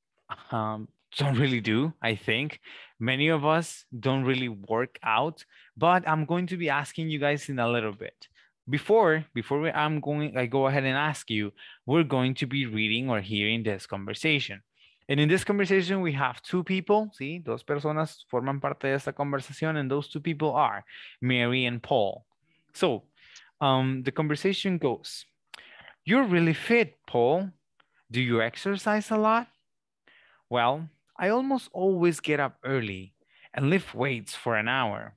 um, don't really do, I think. Many of us don't really work out, but I'm going to be asking you guys in a little bit. Before, before we, I'm going, I go ahead and ask you, we're going to be reading or hearing this conversation. And in this conversation, we have two people, ¿sí? Dos personas forman parte de esta conversación, and those two people are Mary and Paul. So, um, the conversation goes, you're really fit, Paul. Do you exercise a lot? Well, I almost always get up early and lift weights for an hour.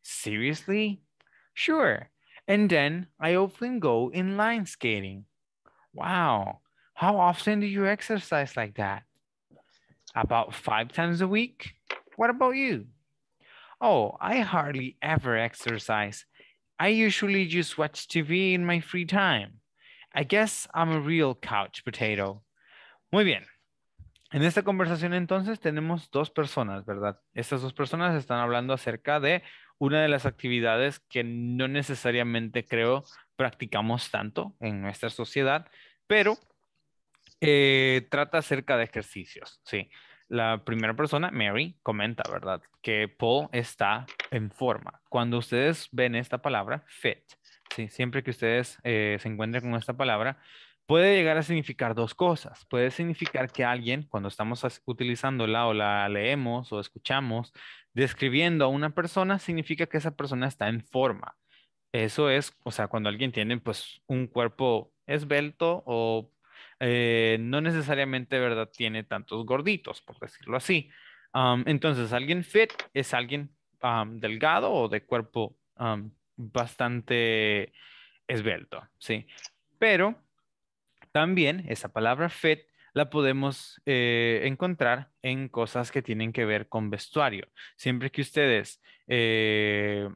Seriously? Sure. And then I often go in line skating. Wow. How often do you exercise like that? About five times a week? What about you? Oh, I hardly ever exercise. I usually just watch TV in my free time. I guess I'm a real couch potato. Muy bien. En esta conversación entonces tenemos dos personas, ¿verdad? Estas dos personas están hablando acerca de una de las actividades que no necesariamente creo practicamos tanto en nuestra sociedad, pero eh, trata acerca de ejercicios, ¿sí? La primera persona, Mary, comenta, ¿verdad? Que Paul está en forma. Cuando ustedes ven esta palabra, fit, ¿sí? Siempre que ustedes eh, se encuentren con esta palabra, puede llegar a significar dos cosas. Puede significar que alguien, cuando estamos utilizándola o la leemos o escuchamos, describiendo a una persona, significa que esa persona está en forma. Eso es, o sea, cuando alguien tiene pues un cuerpo esbelto o eh, no necesariamente, ¿verdad? Tiene tantos gorditos, por decirlo así. entonces, alguien fit es alguien delgado o de cuerpo bastante esbelto, ¿sí? Pero también esa palabra fit la podemos eh, encontrar en cosas que tienen que ver con vestuario. Siempre que ustedes eh,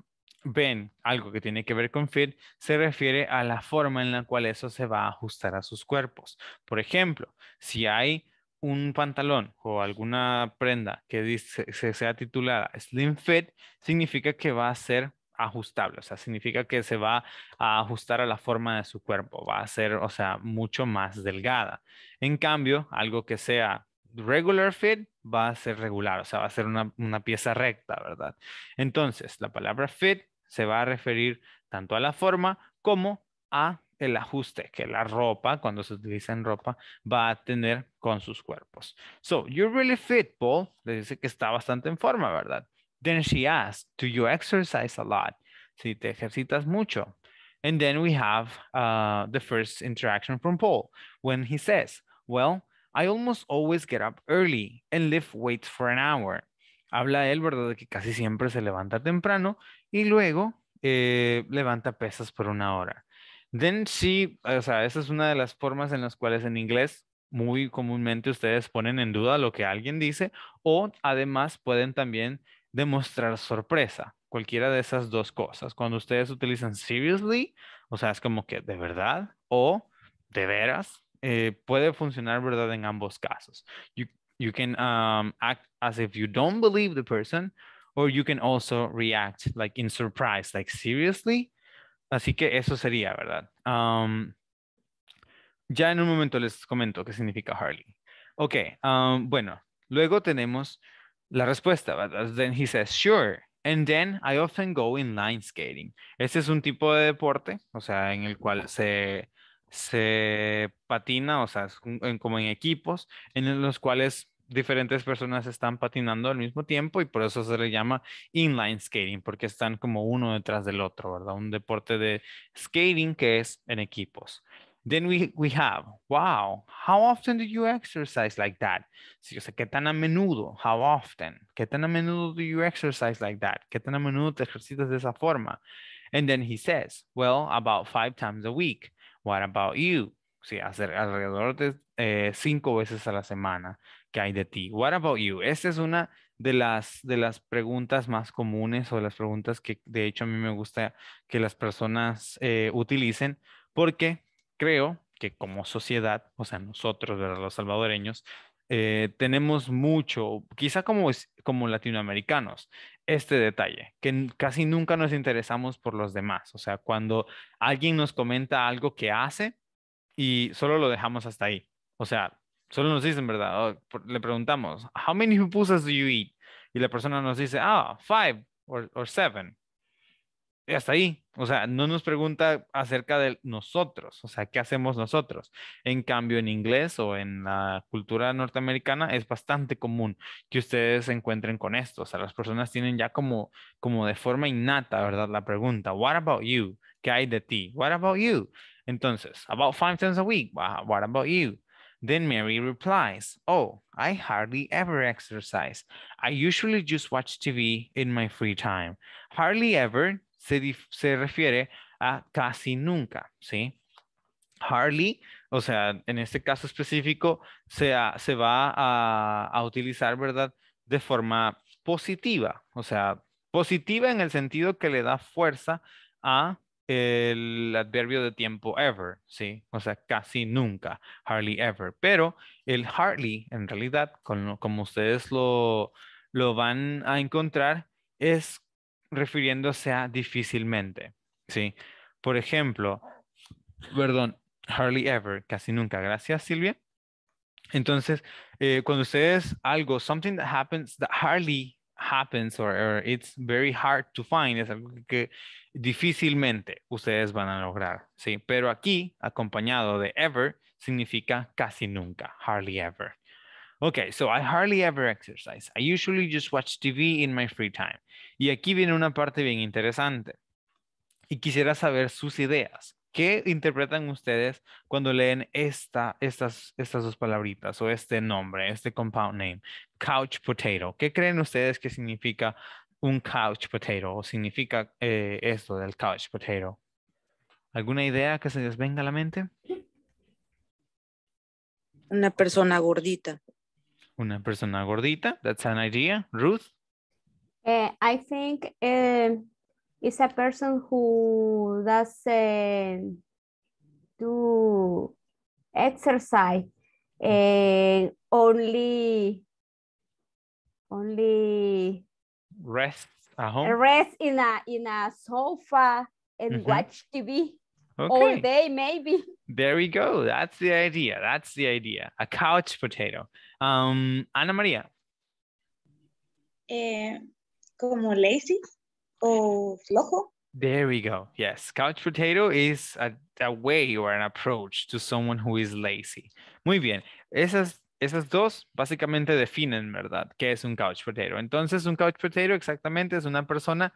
ven algo que tiene que ver con fit, se refiere a la forma en la cual eso se va a ajustar a sus cuerpos. Por ejemplo, si hay un pantalón o alguna prenda que se sea titulada Slim Fit, significa que va a ser ajustable, o sea, significa que se va a ajustar a la forma de su cuerpo, va a ser, o sea, mucho más delgada. En cambio, algo que sea regular fit va a ser regular, o sea, va a ser una, una pieza recta, ¿verdad? Entonces, la palabra fit se va a referir tanto a la forma como a el ajuste que la ropa, cuando se utiliza en ropa, va a tener con sus cuerpos. So, you're really fit, Paul. Le dice que está bastante en forma, ¿verdad? Then she asked, do you exercise a lot? Si te ejercitas mucho. And then we have uh, the first interaction from Paul when he says, well, I almost always get up early and lift weights for an hour. Habla él, ¿verdad? De que casi siempre se levanta temprano y luego eh, levanta pesas por una hora. Then she, o sea, esa es una de las formas en las cuales en inglés muy comúnmente ustedes ponen en duda lo que alguien dice o además pueden también demostrar sorpresa. Cualquiera de esas dos cosas. Cuando ustedes utilizan seriously, o sea, es como que de verdad o de veras, eh, puede funcionar verdad en ambos casos. You, you can um, act as if you don't believe the person, or you can also react like in surprise, like seriously. Así que eso sería, ¿verdad? Um, Ya en un momento les comento qué significa Harley. Ok, um, bueno, luego tenemos la respuesta. Then he says, sure. And then I often go inline skating. Este es un tipo de deporte, o sea, en el cual se, se patina, o sea, en- como en equipos, en los cuales diferentes personas están patinando al mismo tiempo y por eso se le llama inline skating, porque están como uno detrás del otro, ¿verdad? Un deporte de skating que es en equipos. Then we, we have, wow, how often do you exercise like that? Sí, o sea, ¿qué tan a menudo? How often? ¿Qué tan a menudo do you exercise like that? ¿Qué tan a menudo te ejercitas de esa forma? And then he says, well, about five times a week. What about you? Sí, hacer alrededor de eh, cinco veces a la semana que hay de ti. What about you? Esta es una de las, de las preguntas más comunes o de las preguntas que de hecho a mí me gusta que las personas eh, utilicen porque creo que como sociedad, o sea, nosotros, los salvadoreños, eh, tenemos mucho, quizá como, como latinoamericanos, este detalle, que casi nunca nos interesamos por los demás. O sea, cuando alguien nos comenta algo que hace y solo lo dejamos hasta ahí. O sea, solo nos dicen, ¿verdad? O por- le preguntamos, how many pupusas do you eat? Y la persona nos dice, ah, five or, or seven. Hasta ahí. O sea, no nos pregunta acerca de nosotros, o sea, ¿qué hacemos nosotros? En cambio, en inglés o en la cultura norteamericana es bastante común que ustedes se encuentren con esto. O sea, las personas tienen ya como, como de forma innata, ¿verdad? La pregunta, what about you? ¿Qué hay de ti? What about you? Entonces, about five times a week. Wha- What about you? Then Mary replies, Oh, I hardly ever exercise. I usually just watch TV in my free time. Hardly ever se, se refiere a casi nunca, ¿sí? Hardly, o sea, en este caso específico, se, se va a, a utilizar, ¿verdad? De forma positiva, o sea, positiva en el sentido que le da fuerza a el adverbio de tiempo ever, ¿sí? O sea, casi nunca, hardly ever. Pero el hardly, en realidad, como ustedes lo, lo van a encontrar, es refiriéndose a difícilmente, ¿sí? Por ejemplo, perdón, hardly ever, casi nunca. Gracias, Silvia. Entonces, eh, cuando ustedes algo, something that happens that hardly happens or, or it's very hard to find, es algo que difícilmente ustedes van a lograr, ¿sí? Pero aquí, acompañado de ever, significa casi nunca, hardly ever. Okay, so I hardly ever exercise. I usually just watch TV in my free time. Y aquí viene una parte bien interesante. Y quisiera saber sus ideas. ¿Qué interpretan ustedes cuando leen esta, estas, estas dos palabritas o este nombre, este compound name? Couch potato. ¿Qué creen ustedes que significa un couch potato o significa eh, esto del couch potato? ¿Alguna idea que se les venga a la mente? Una persona gordita. Una persona gordita. That's an idea. Ruth? Uh, I think uh, it's a person who doesn't do exercise uh, only only Rest at home? rest in a in a sofa and Mhm. watch TV all Okay. day maybe. [laughs] There we go. That's the idea. That's the idea. A couch potato. Um, Ana María. Eh, como lazy o flojo. There we go. Yes, couch potato is a, a way or an approach to someone who is lazy. Muy bien. Esas, esas dos básicamente definen, ¿verdad? ¿Qué es un couch potato? Entonces, un couch potato exactamente es una persona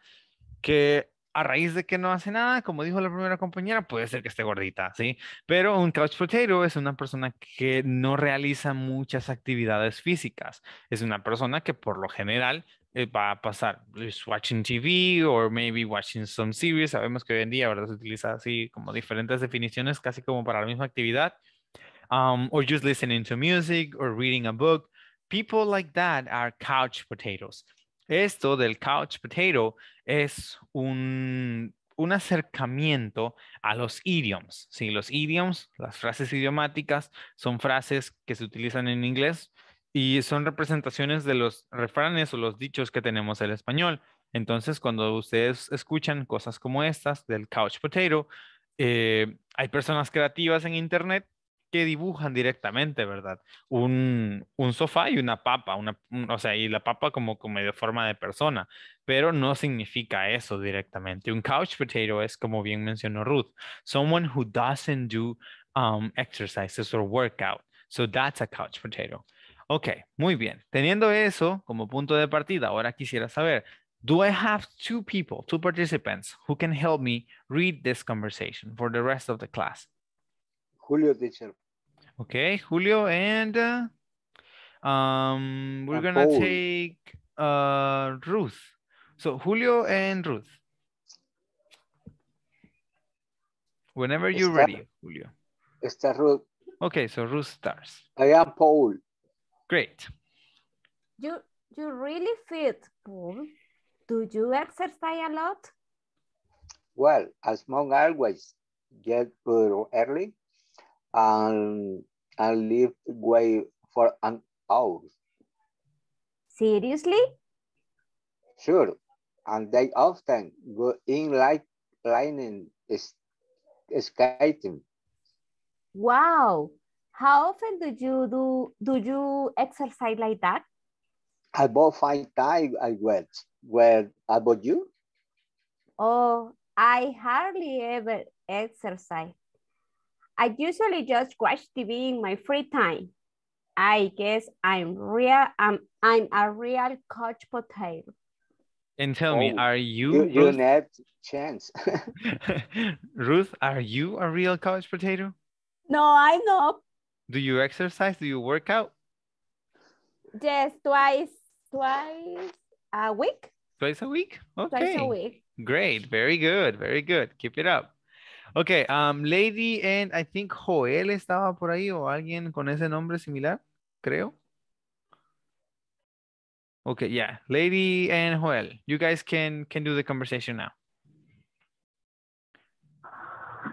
que a raíz de que no hace nada, como dijo la primera compañera, puede ser que esté gordita, ¿sí? Pero un couch potato es una persona que no realiza muchas actividades físicas. Es una persona que por lo general eh, va a pasar just watching TV or maybe watching some series. Sabemos que hoy en día, ¿verdad? Se utiliza así como diferentes definiciones, casi como para la misma actividad. Um, or just listening to music or reading a book. People like that are couch potatoes. Esto del couch potato es un, un acercamiento a los idioms. Sí, los idioms, las frases idiomáticas, son frases que se utilizan en inglés y son representaciones de los refranes o los dichos que tenemos en español. Entonces, cuando ustedes escuchan cosas como estas del couch potato, eh, hay personas creativas en internet que dibujan directamente, ¿verdad? Un, un sofá y una papa, una, un- o sea, y la papa como, como de forma de persona, pero no significa eso directamente. Un couch potato es, como bien mencionó Ruth, someone who doesn't do um, exercises or workout. So that's a couch potato. Ok, muy bien. Teniendo eso como punto de partida, ahora quisiera saber, do I have two people, two participants who can help me read this conversation for the rest of the class? Julio, teacher. Okay, Julio and uh, um, we're And gonna Paul. take uh, Ruth. So Julio and Ruth. Whenever you're Está- ready, Julio. Está Ruth. Okay, so Ruth starts. I am Paul. Great. You you really fit, Paul. Do you exercise a lot? Well, as mom always get up early and and leave away for an hour. Seriously? Sure. And they often go in like lining is skating. Wow. How often do you do do you exercise like that? About five times I went. Well, about you? Oh, I hardly ever exercise. I usually just watch TV in my free time. I guess I'm real I'm I'm a real couch potato. And tell me, Oh, are you, You, you Ruth? need chance. [laughs] [laughs] Ruth, are you a real couch potato? No, I'm not. Do you exercise? Do you work out? Just twice twice a week. Twice a week? Okay. Twice a week. Great. Very good. Very good. Keep it up. Okay. Um, Lady and I think Joel estaba por ahí o alguien con ese nombre similar, creo. Okay, yeah. Lady and Joel, you guys can can do the conversation now.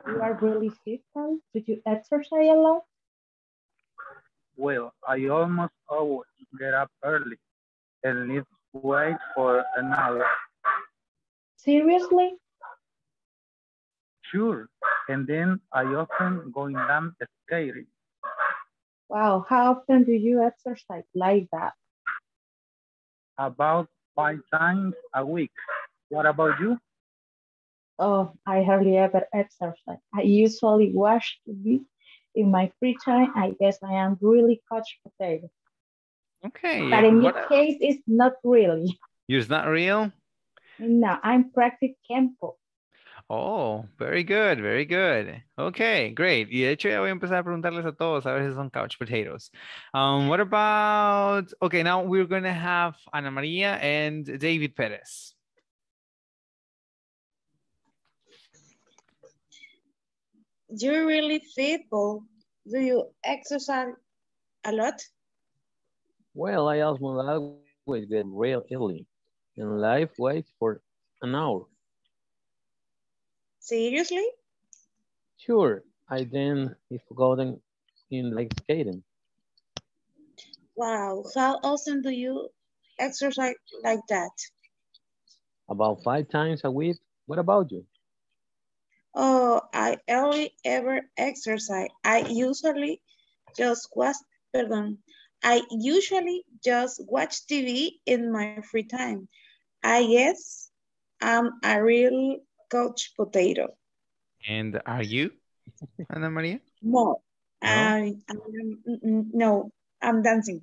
You are really fit, Paul? Do you exercise a lot? Well, I almost always get up early and lift weight for an hour. Seriously? Sure. And then I often going down skating. Wow, how often do you exercise like that? about five times a week. What about you? Oh, I hardly ever exercise. I usually watch TV in my free time. I guess I am really couch potato. Okay. But in what this a- case, it's not really. You're not real? No, I'm practice campo. Oh, very good, very good. Okay, great. Y de hecho ya voy a empezar a preguntarles a todos a ver si son couch potatoes. Um, what about, okay, now we're going to have Ana Maria and David Perez. Do You're really fit, Paul. Do you exercise a lot? Well, I almost always get real early and life waits for an hour. Seriously? Sure, I then if gotten in like skating. Wow, how often do you exercise like that? About five times a week. What about you? Oh, I only ever exercise. I usually just watch, pardon, I usually just watch TV in my free time. I guess I'm a real couch potato. And are you, Ana Maria? No, I, I'm, mm, mm, no, I'm dancing.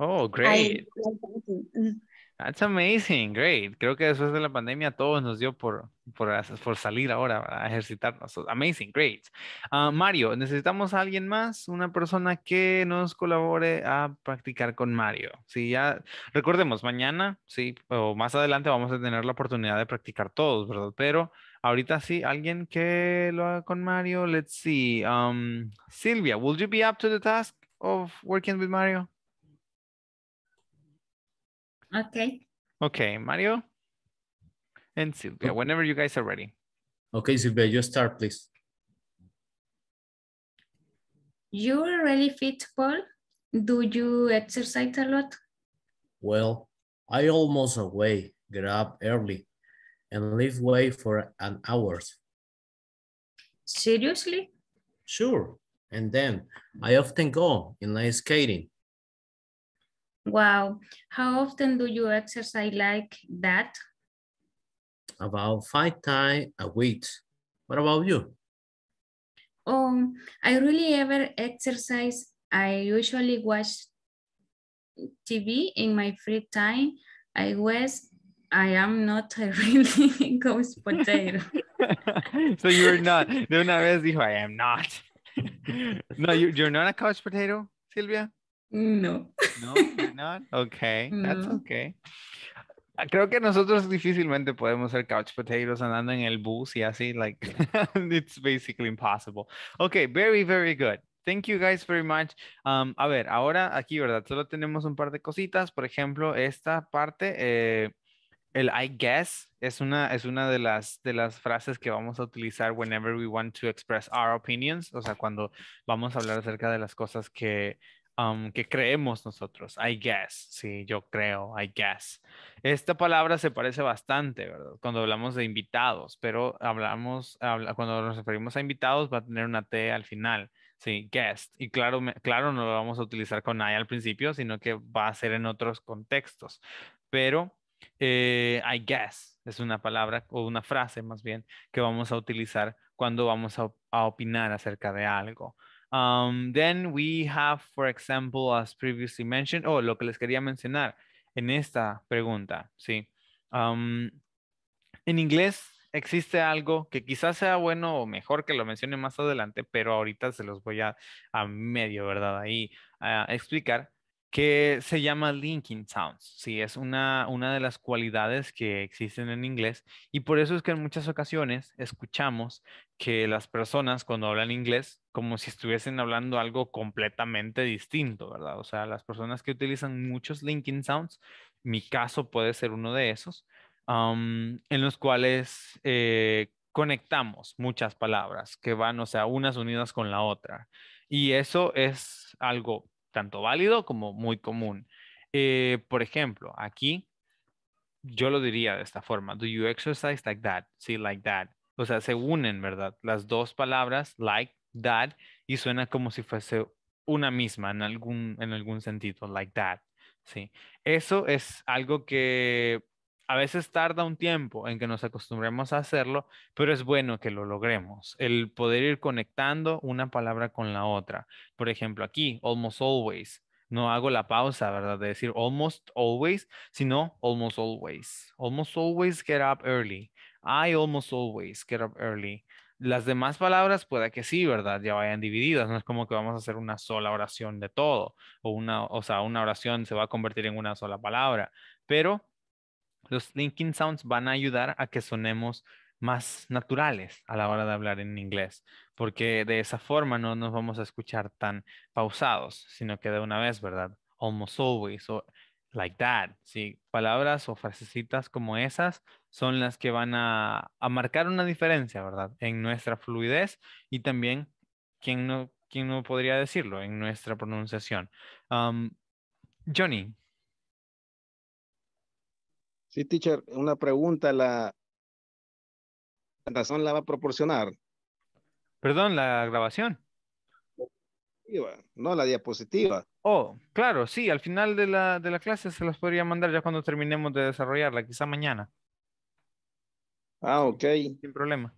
Oh, I great. dancing. Mm. That's amazing, great. Creo que después de la pandemia todos nos dio por, por, por salir ahora a ejercitarnos. So, amazing, great. Ah, Mario, necesitamos a alguien más, una persona que nos colabore a practicar con Mario. Sí, ya recordemos, mañana, sí, o más adelante vamos a tener la oportunidad de practicar todos, ¿verdad? Pero ahorita sí, alguien que lo haga con Mario. Let's see. Um, Silvia, will you be up to the task of working with Mario? Okay. Okay, Mario and Silvia, whenever you guys are ready. Okay, Silvia, you start, please. You're really fit, Paul. Do you exercise a lot? Well, I almost away, get up early, and leave way for an hour. Seriously? Sure, And then I often go inline skating. Wow. How often do you exercise like that? About five times a week. What about you? Um, I really ever exercise. I usually watch TV in my free time. I was, I am not a really couch potato. so you're not, de una vez dijo, I am not. [laughs] no, you, you're not a couch potato, Silvia? No. No, [laughs] you're not? Okay, that's okay. Ah, Creo que nosotros difícilmente podemos ser couch potatoes andando en el bus y así, like, [laughs] it's basically impossible. Okay, very, very good. Thank you guys very much. Um, a ver, ahora aquí, ¿verdad? Solo tenemos un par de cositas. Por ejemplo, esta parte, eh, el I guess es una, es una de las, de las frases que vamos a utilizar whenever we want to express our opinions, o sea, cuando vamos a hablar acerca de las cosas que, um, que creemos nosotros. I guess, sí, yo creo, I guess. Esta palabra se parece bastante, ¿verdad? Cuando hablamos de invitados, pero hablamos, habla- cuando nos referimos a invitados va a tener una T al final. Sí, guest. Y claro, claro, no lo vamos a utilizar con I al principio, sino que va a ser en otros contextos. Pero eh, I guess es una palabra o una frase más bien que vamos a utilizar cuando vamos a, a opinar acerca de algo. Um, then we have, for example, as previously mentioned, oh, lo que les quería mencionar en esta pregunta, sí. Um, en inglés existe algo que quizás sea bueno o mejor que lo mencione más adelante, pero ahorita se los voy a, a medio, ¿verdad? Ahí a explicar que se llama linking sounds. Sí, es una, una de las cualidades que existen en inglés y por eso es que en muchas ocasiones escuchamos que las personas cuando hablan inglés como si estuviesen hablando algo completamente distinto, ¿verdad? O sea, las personas que utilizan muchos linking sounds, mi caso puede ser uno de esos, en los cuales eh, conectamos muchas palabras que van, o sea, unas unidas con la otra. Y eso es algo tanto válido como muy común. Eh, por ejemplo, aquí yo lo diría de esta forma. Do you exercise like that? Sí, like that. O sea, se unen, ¿verdad? Las dos palabras, like, that, y suena como si fuese una misma en algún, en algún sentido, like that. Sí. Eso es algo que a veces tarda un tiempo en que nos acostumbremos a hacerlo, pero es bueno que lo logremos. El poder ir conectando una palabra con la otra. Por ejemplo, aquí, almost always. No hago la pausa, ¿verdad? De decir almost always, sino almost always. Almost always get up early. I almost always get up early. Las demás palabras puede que sí, ¿verdad? Ya vayan divididas. No es como que vamos a hacer una sola oración de todo. O una, o sea, una oración se va a convertir en una sola palabra. Pero los linking sounds van a ayudar a que sonemos más naturales a la hora de hablar en inglés, porque de esa forma no nos vamos a escuchar tan pausados, sino que de una vez, ¿verdad? Almost always o like that, sí, palabras o frasecitas como esas son las que van a, a marcar una diferencia, ¿verdad? En nuestra fluidez y también, ¿quién no, quién no podría decirlo? En nuestra pronunciación. Um, Johnny, Sí, teacher, una pregunta, la razón la va a proporcionar. perdón, la grabación. No, la diapositiva. Oh, claro, sí, al final de la, de la clase se los podría mandar ya cuando terminemos de desarrollarla, quizá mañana, Ah, ok. sin problema.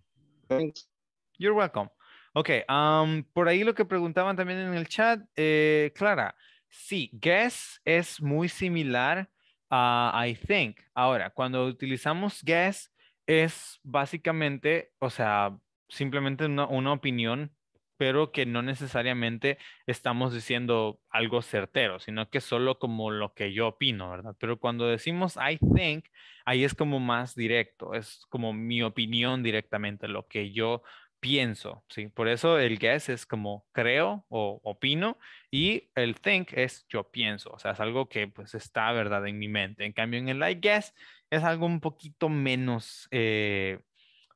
Thanks. You're welcome. Ok, um, por ahí lo que preguntaban también en el chat, eh, Clara, sí, guess es muy similar a I think. Ahora, cuando utilizamos guess es básicamente, o sea, simplemente una, una opinión, pero que no necesariamente estamos diciendo algo certero, sino que solo como lo que yo opino, ¿verdad? Pero cuando decimos I think, ahí es como más directo, es como mi opinión directamente, lo que yo pienso, ¿sí? Por eso el guess es como creo o opino y el think es yo pienso, o sea, es algo que pues está, ¿verdad? En mi mente. En cambio, en el I guess es algo un poquito menos eh,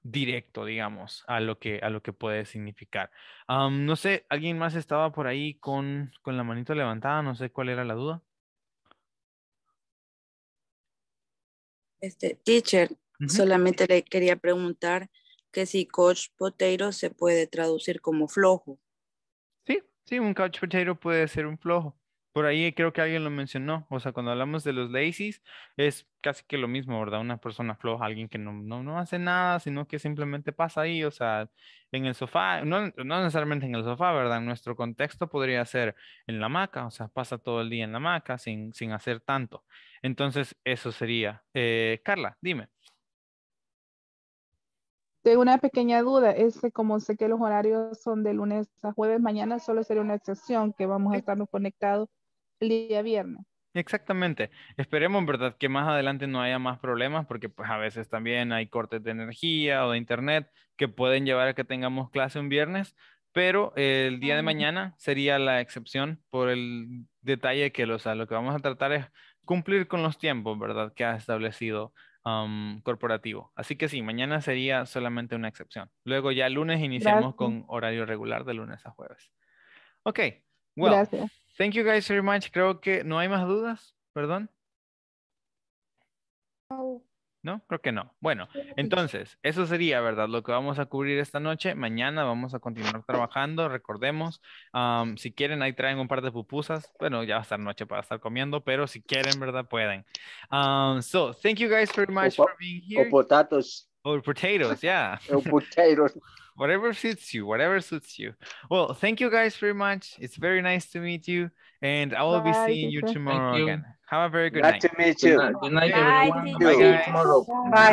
directo, digamos, a lo que, a lo que puede significar. Am, no sé, ¿alguien más estaba por ahí con, con la manito levantada? No sé cuál era la duda. Este, teacher, Ujú. solamente le quería preguntar que si coach potato se puede traducir como flojo. Sí, Sí, un couch potato puede ser un flojo. Por ahí creo que alguien lo mencionó. O sea, cuando hablamos de los lazies, es casi que lo mismo, ¿verdad? Una persona floja, alguien que no, no, no hace nada, sino que simplemente pasa ahí, o sea, en el sofá, no, no necesariamente en el sofá, ¿verdad? En nuestro contexto podría ser en la hamaca, o sea, pasa todo el día en la hamaca sin, sin hacer tanto. Entonces, eso sería. Eh, Carla, dime. Tengo una pequeña duda, es que como sé que los horarios son de lunes a jueves, mañana solo sería una excepción que vamos a estarnos conectados el día viernes. Exactamente. Esperemos, ¿verdad? Que más adelante no haya más problemas porque pues a veces también hay cortes de energía o de internet que pueden llevar a que tengamos clase un viernes, pero el día de mañana sería la excepción por el detalle que o sea, lo que vamos a tratar es cumplir con los tiempos, ¿verdad? Que ha establecido um, corporativo. Así que sí, mañana sería solamente una excepción. Luego ya el lunes iniciamos Gracias. con horario regular de lunes a jueves. Ok, well, Gracias. thank you guys very much. Creo que no hay más dudas, perdón. ¿No? Creo que no. Bueno, entonces, eso sería, ¿verdad? Lo que vamos a cubrir esta noche. Mañana vamos a continuar trabajando. Recordemos, um, si quieren, ahí traen un par de pupusas. Bueno, ya va a estar noche para estar comiendo, pero si quieren, ¿verdad? Pueden. Um, so, thank you guys very much for being here. O potatoes. Or potatoes, yeah. [laughs] O potatoes. [laughs] whatever suits you, whatever suits you. Well, thank you guys very much. It's very nice to meet you. And I will be seeing you tomorrow you. again. Have a very good Nice night. to meet you. Good night, Bye, everyone. teacher. Bye, guys. tomorrow. Bye.